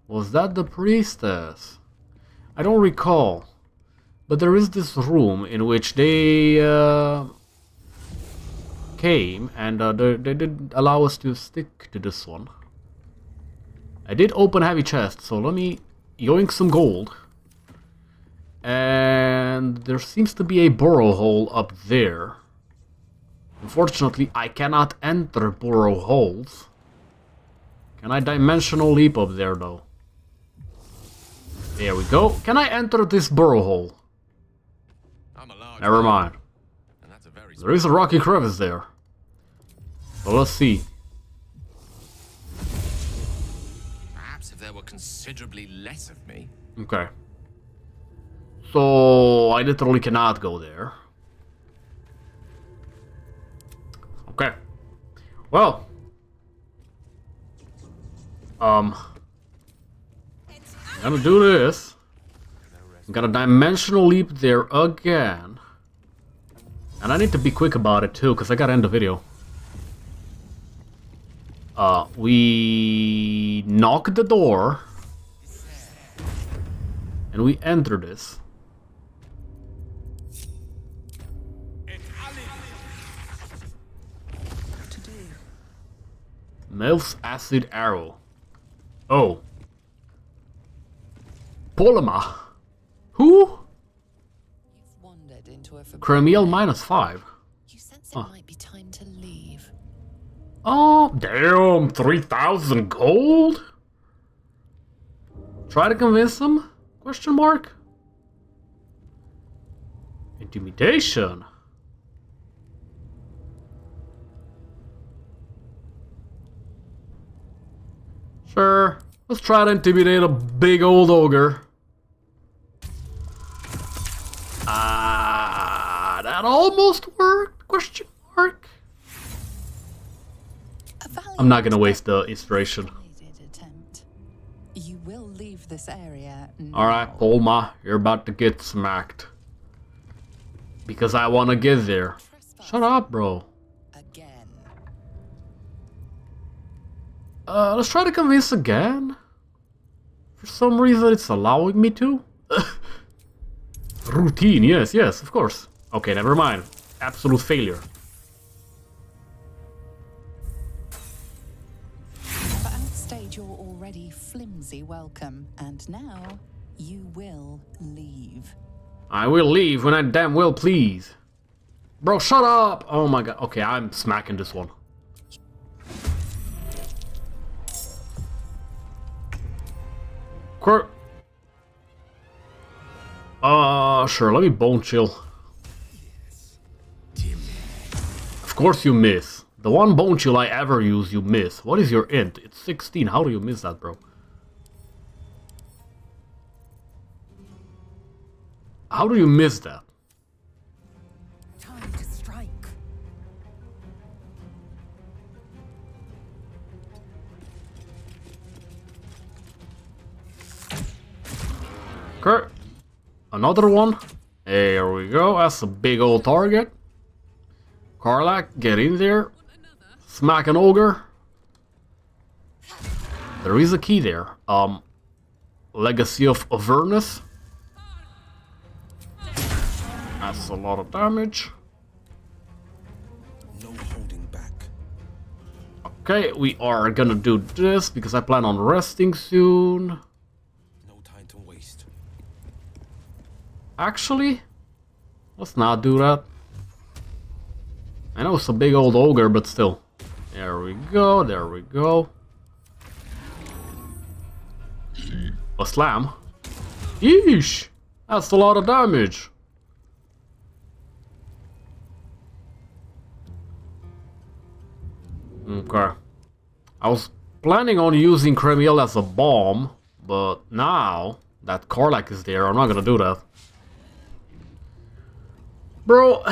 Was that the priestess? I don't recall. But there is this room in which they uh, came and uh, they, they did allow us to stick to this one. I did open heavy chest, so let me yoink some gold. And there seems to be a burrow hole up there. Unfortunately, I cannot enter burrow holes. Can I dimensional leap up there though? There we go. Can I enter this burrow hole? Never mind. There is a rocky crevice there. So let's see. Perhaps if there were considerably less of me. Okay. So I literally cannot go there. Okay. Well. Um. I'm gonna do this. I'm gonna dimensional leap there again. And I need to be quick about it too, because I gotta end the video. Uh, we knock the door. And we enter this. Melf's acid arrow. Oh. Polma. Who? Wandered into a minus five. You sense it Huh. might be time to leave. Oh, damn, 3,000 gold? Try to convince him? Question mark? Intimidation. Sure, let's try to intimidate a big old ogre. Ah, that almost worked? Question mark? I'm not gonna waste the inspiration. You will leave this area. Alright, Polma, you're about to get smacked. Because I wanna get there. Shut up, bro. Again. Uh, let's try to convince again. For some reason, it's allowing me to. Routine, yes, yes, of course. Okay, never mind. Absolute failure. For outstage your already flimsy welcome, and now you will leave. I will leave when I damn well please. Bro, shut up! Oh my god. Okay, I'm smacking this one. Quir- Uh, sure, let me bone chill. Course you miss. The one bone chill I ever use, you miss. What is your int? It's 16. How do you miss that, bro? How do you miss that? Time to strike. Okay. Another one. There we go. That's a big old target. Karlach, get in there. Smack an ogre. There is a key there. Um, Legacy of Avernus. That's a lot of damage. No holding back. Okay, we are gonna do this because I plan on resting soon. No time to waste. Actually, let's not do that. I know it's a big old ogre, but still. There we go, there we go. A slam. Yeesh! That's a lot of damage. Okay. I was planning on using Cremiel as a bomb, but now that Karlach is there, I'm not gonna do that. Bro,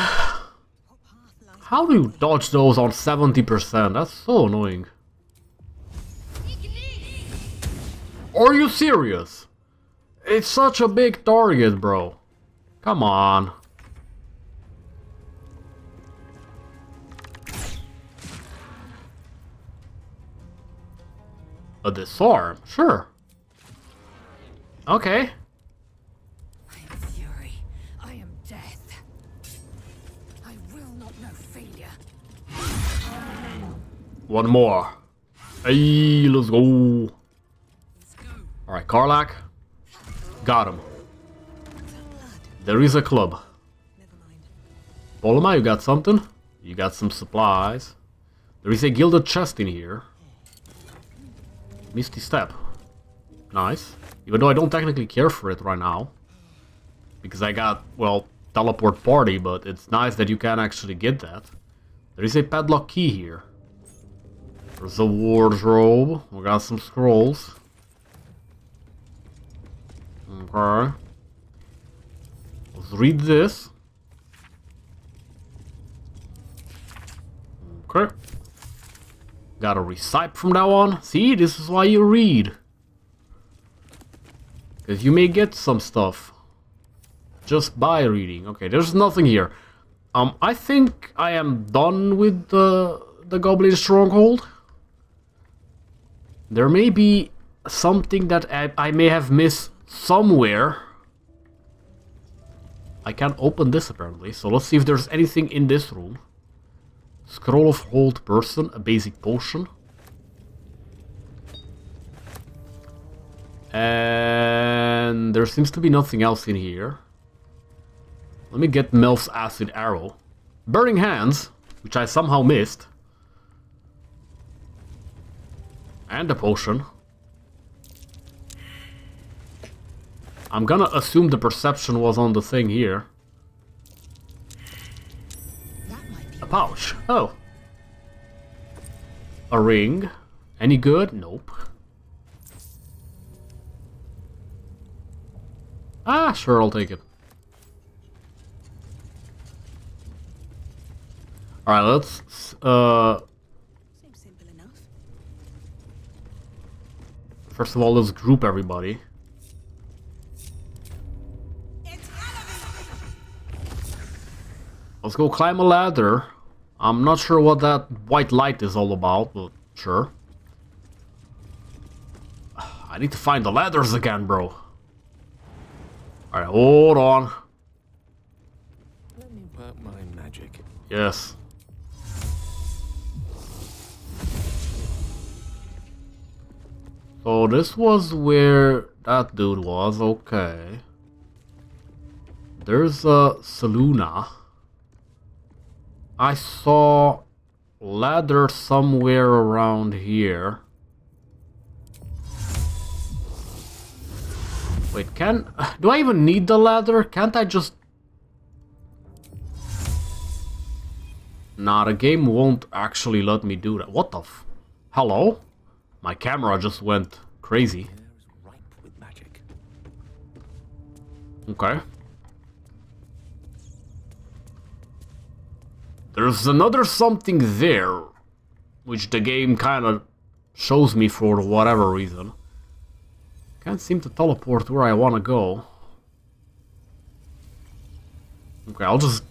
how do you dodge those on 70%? That's so annoying. Are you serious? It's such a big target, bro. Come on. A disarm? Sure. Okay. One more. Hey, let's go. Alright, Karlach. Got him. There is a club. Polma, you got something? You got some supplies. There is a gilded chest in here. Misty Step. Nice. Even though I don't technically care for it right now. Because I got, well, teleport party, but it's nice that you can actually get that. There is a padlock key here. There's a wardrobe. We got some scrolls. Okay. Let's read this. Okay. Gotta recite from now on. See, this is why you read. Because you may get some stuff. Just by reading. Okay, there's nothing here. Um, I think I am done with the, the Goblin Stronghold. There may be something that I, I may have missed somewhere. I can't open this apparently, so let's see if there's anything in this room. Scroll of Hold Person, a basic potion. And there seems to be nothing else in here. Let me get Melf's Acid Arrow. Burning Hands, which I somehow missed. And a potion. I'm gonna assume the perception was on the thing here. A pouch. Oh. A ring. Any good? Nope. Ah, sure, I'll take it. Alright, let's... Uh, first of all, let's group everybody. Let's go climb a ladder. I'm not sure what that white light is all about, but sure. I need to find the ladders again, bro. Alright, hold on. Let me work my magic. Yes. So this was where that dude was, okay. There's a Selûne. I saw ladder somewhere around here. Wait, can... Do I even need the ladder? Can't I just... Nah, the game won't actually let me do that. What the f... Hello? My camera just went crazy. Okay. There's another something there, which the game kind of shows me for whatever reason. Can't seem to teleport where I want to go. Okay, I'll just...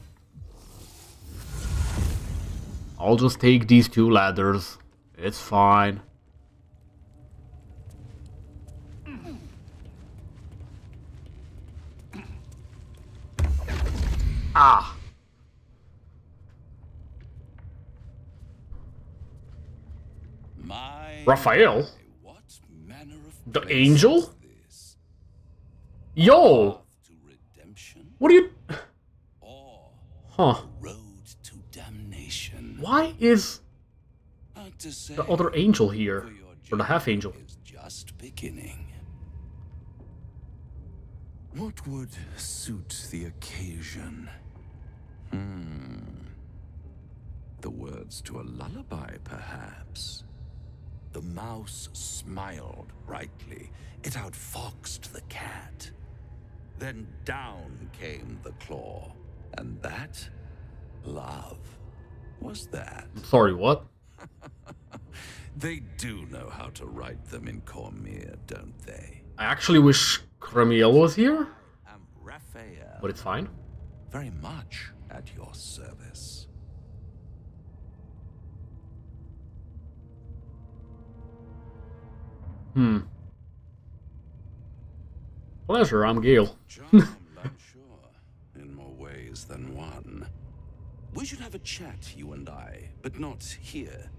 I'll just take these two ladders. It's fine. Ah! My Raphael? what manner of The angel? Yo! To redemption What are you... Huh. road to damnation? Why is the other angel here? Or the half angel? just beginning. What would suit the occasion? Hmm. The words to a lullaby, perhaps. The mouse smiled brightly. It outfoxed the cat. Then down came the claw. And that? Love. Was that? Sorry, what? They do know how to write them in Cormyr, don't they? I actually wish Cremiel was here, Raphael but it's fine. very much at your service. Hmm. Pleasure, I'm Gale. Charmed, I'm sure, in more ways than one. We should have a chat, you and I, but not here.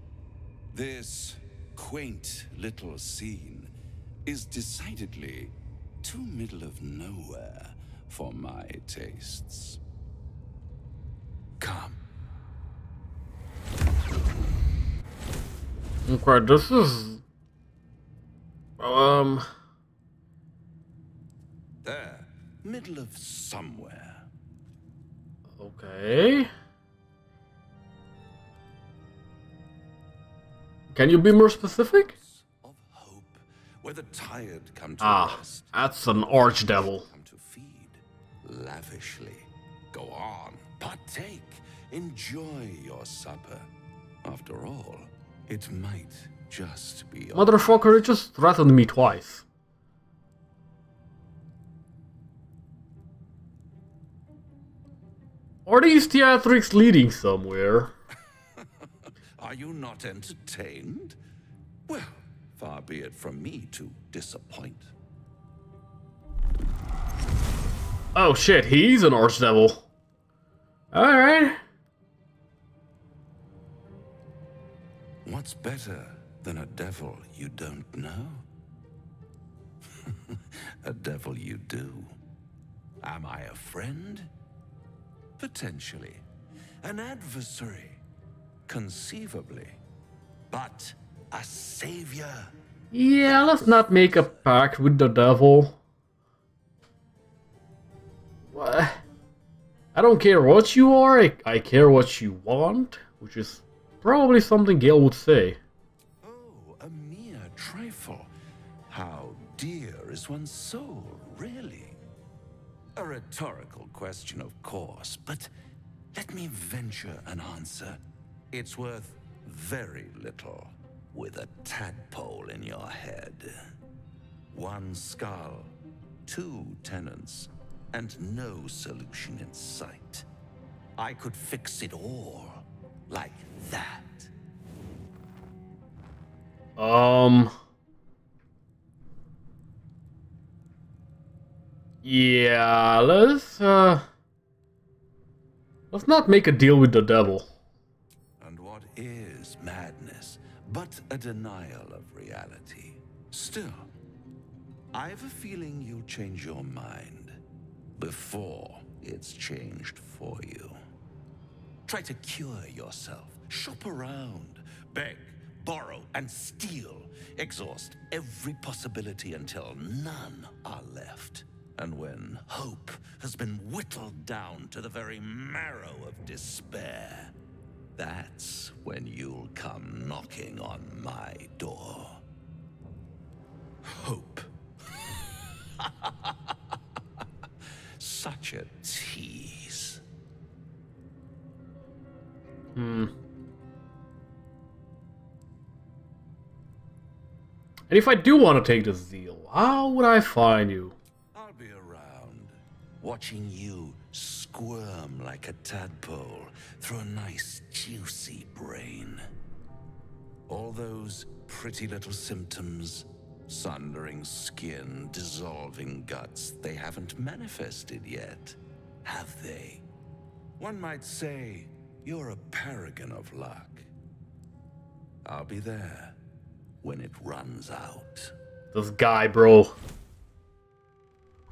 This quaint little scene is decidedly too middle of nowhere for my tastes. Come. Okay, this is... Um... There, middle of somewhere. Okay... Can you be more specific? Where the tired come to Ah, rest. that's an archdevil. Come to feed lavishly. Go on, partake. Enjoy your supper. After all, it might just be Motherfucker, it just threatened me twice. Are these theatrics leading somewhere? Are you not entertained? Well, far be it from me to disappoint. Oh shit, he's an archdevil. Alright. What's better than a devil you don't know? a devil you do. Am I a friend? Potentially. An adversary? Conceivably. But a savior? Yeah, let's not make a pact with the devil. What? I don't care what you are, I, I care what you want, which is probably something Gale would say. Oh, a mere trifle. How dear is one's soul, really? A rhetorical question, of course, but let me venture an answer. It's worth very little with a tadpole in your head. One skull, two tenants, and no solution in sight. I could fix it all like that. Um. Yeah, let's, uh. Let's not make a deal with the devil. And what is madness but a denial of reality? Still, I've a feeling you'll change your mind before it's changed for you. Try to cure yourself, shop around, beg, borrow, and steal. Exhaust every possibility until none are left. And when hope has been whittled down to the very marrow of despair, that's when you'll come knocking on my door. Hope. Such a tease. Hmm. And if I do want to take the zeal, how would I find you? I'll be around, watching you squirm like a tadpole through a nice, juicy brain. All those pretty little symptoms sundering skin, dissolving guts they haven't manifested yet, have they? One might say you're a paragon of luck. I'll be there when it runs out. This guy, bro.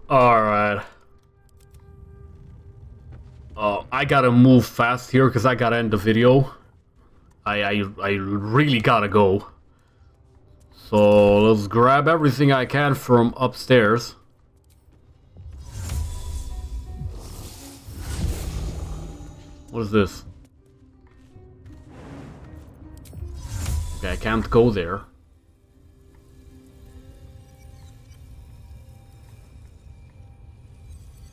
Alright. Uh, I gotta move fast here because I gotta end the video. I, I, I really gotta go. So let's grab everything I can from upstairs. What is this? Okay, I can't go there.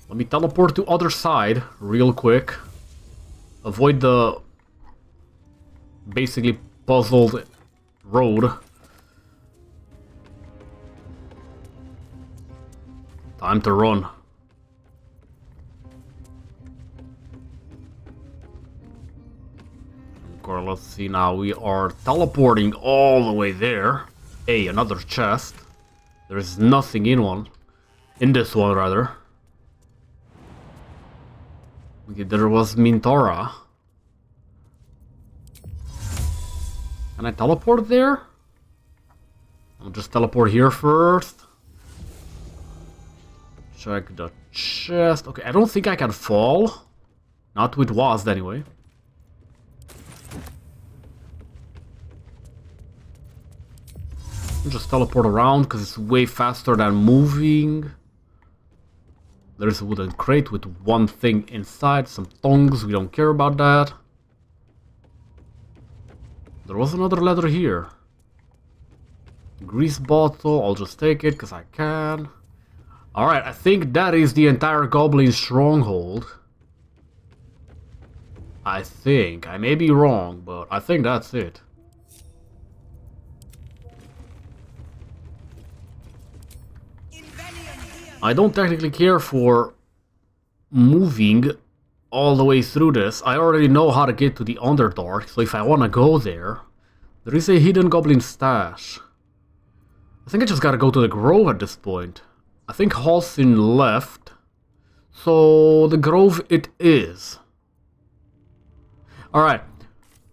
Let me teleport to other side real quick. Avoid the basically puzzled road. Time to run. Okay, let's see now. We are teleporting all the way there. Hey, another chest. There's nothing in one. In this one, rather. Okay, there was Minthara. Can I teleport there? I'll just teleport here first. Check the chest. Okay, I don't think I can fall. Not with WASD anyway. Just teleport around because it's way faster than moving. There's a wooden crate with one thing inside, some tongs, we don't care about that. There was another letter here. Grease bottle, I'll just take it because I can. Alright, I think that is the entire Goblin stronghold. I think. I may be wrong, but I think that's it. I don't technically care for moving all the way through this. I already know how to get to the Underdark, so if I want to go there, there is a hidden goblin stash. I think I just gotta go to the Grove at this point. I think Halsin left, so the Grove it is. Alright,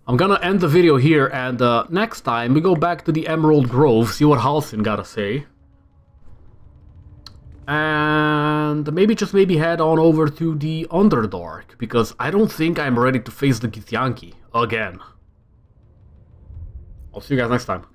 I'm gonna end the video here, and uh, next time we go back to the Emerald Grove, see what Halsin gotta say. And maybe just maybe head on over to the Underdark, because I don't think I'm ready to face the Githyanki again. I'll see you guys next time.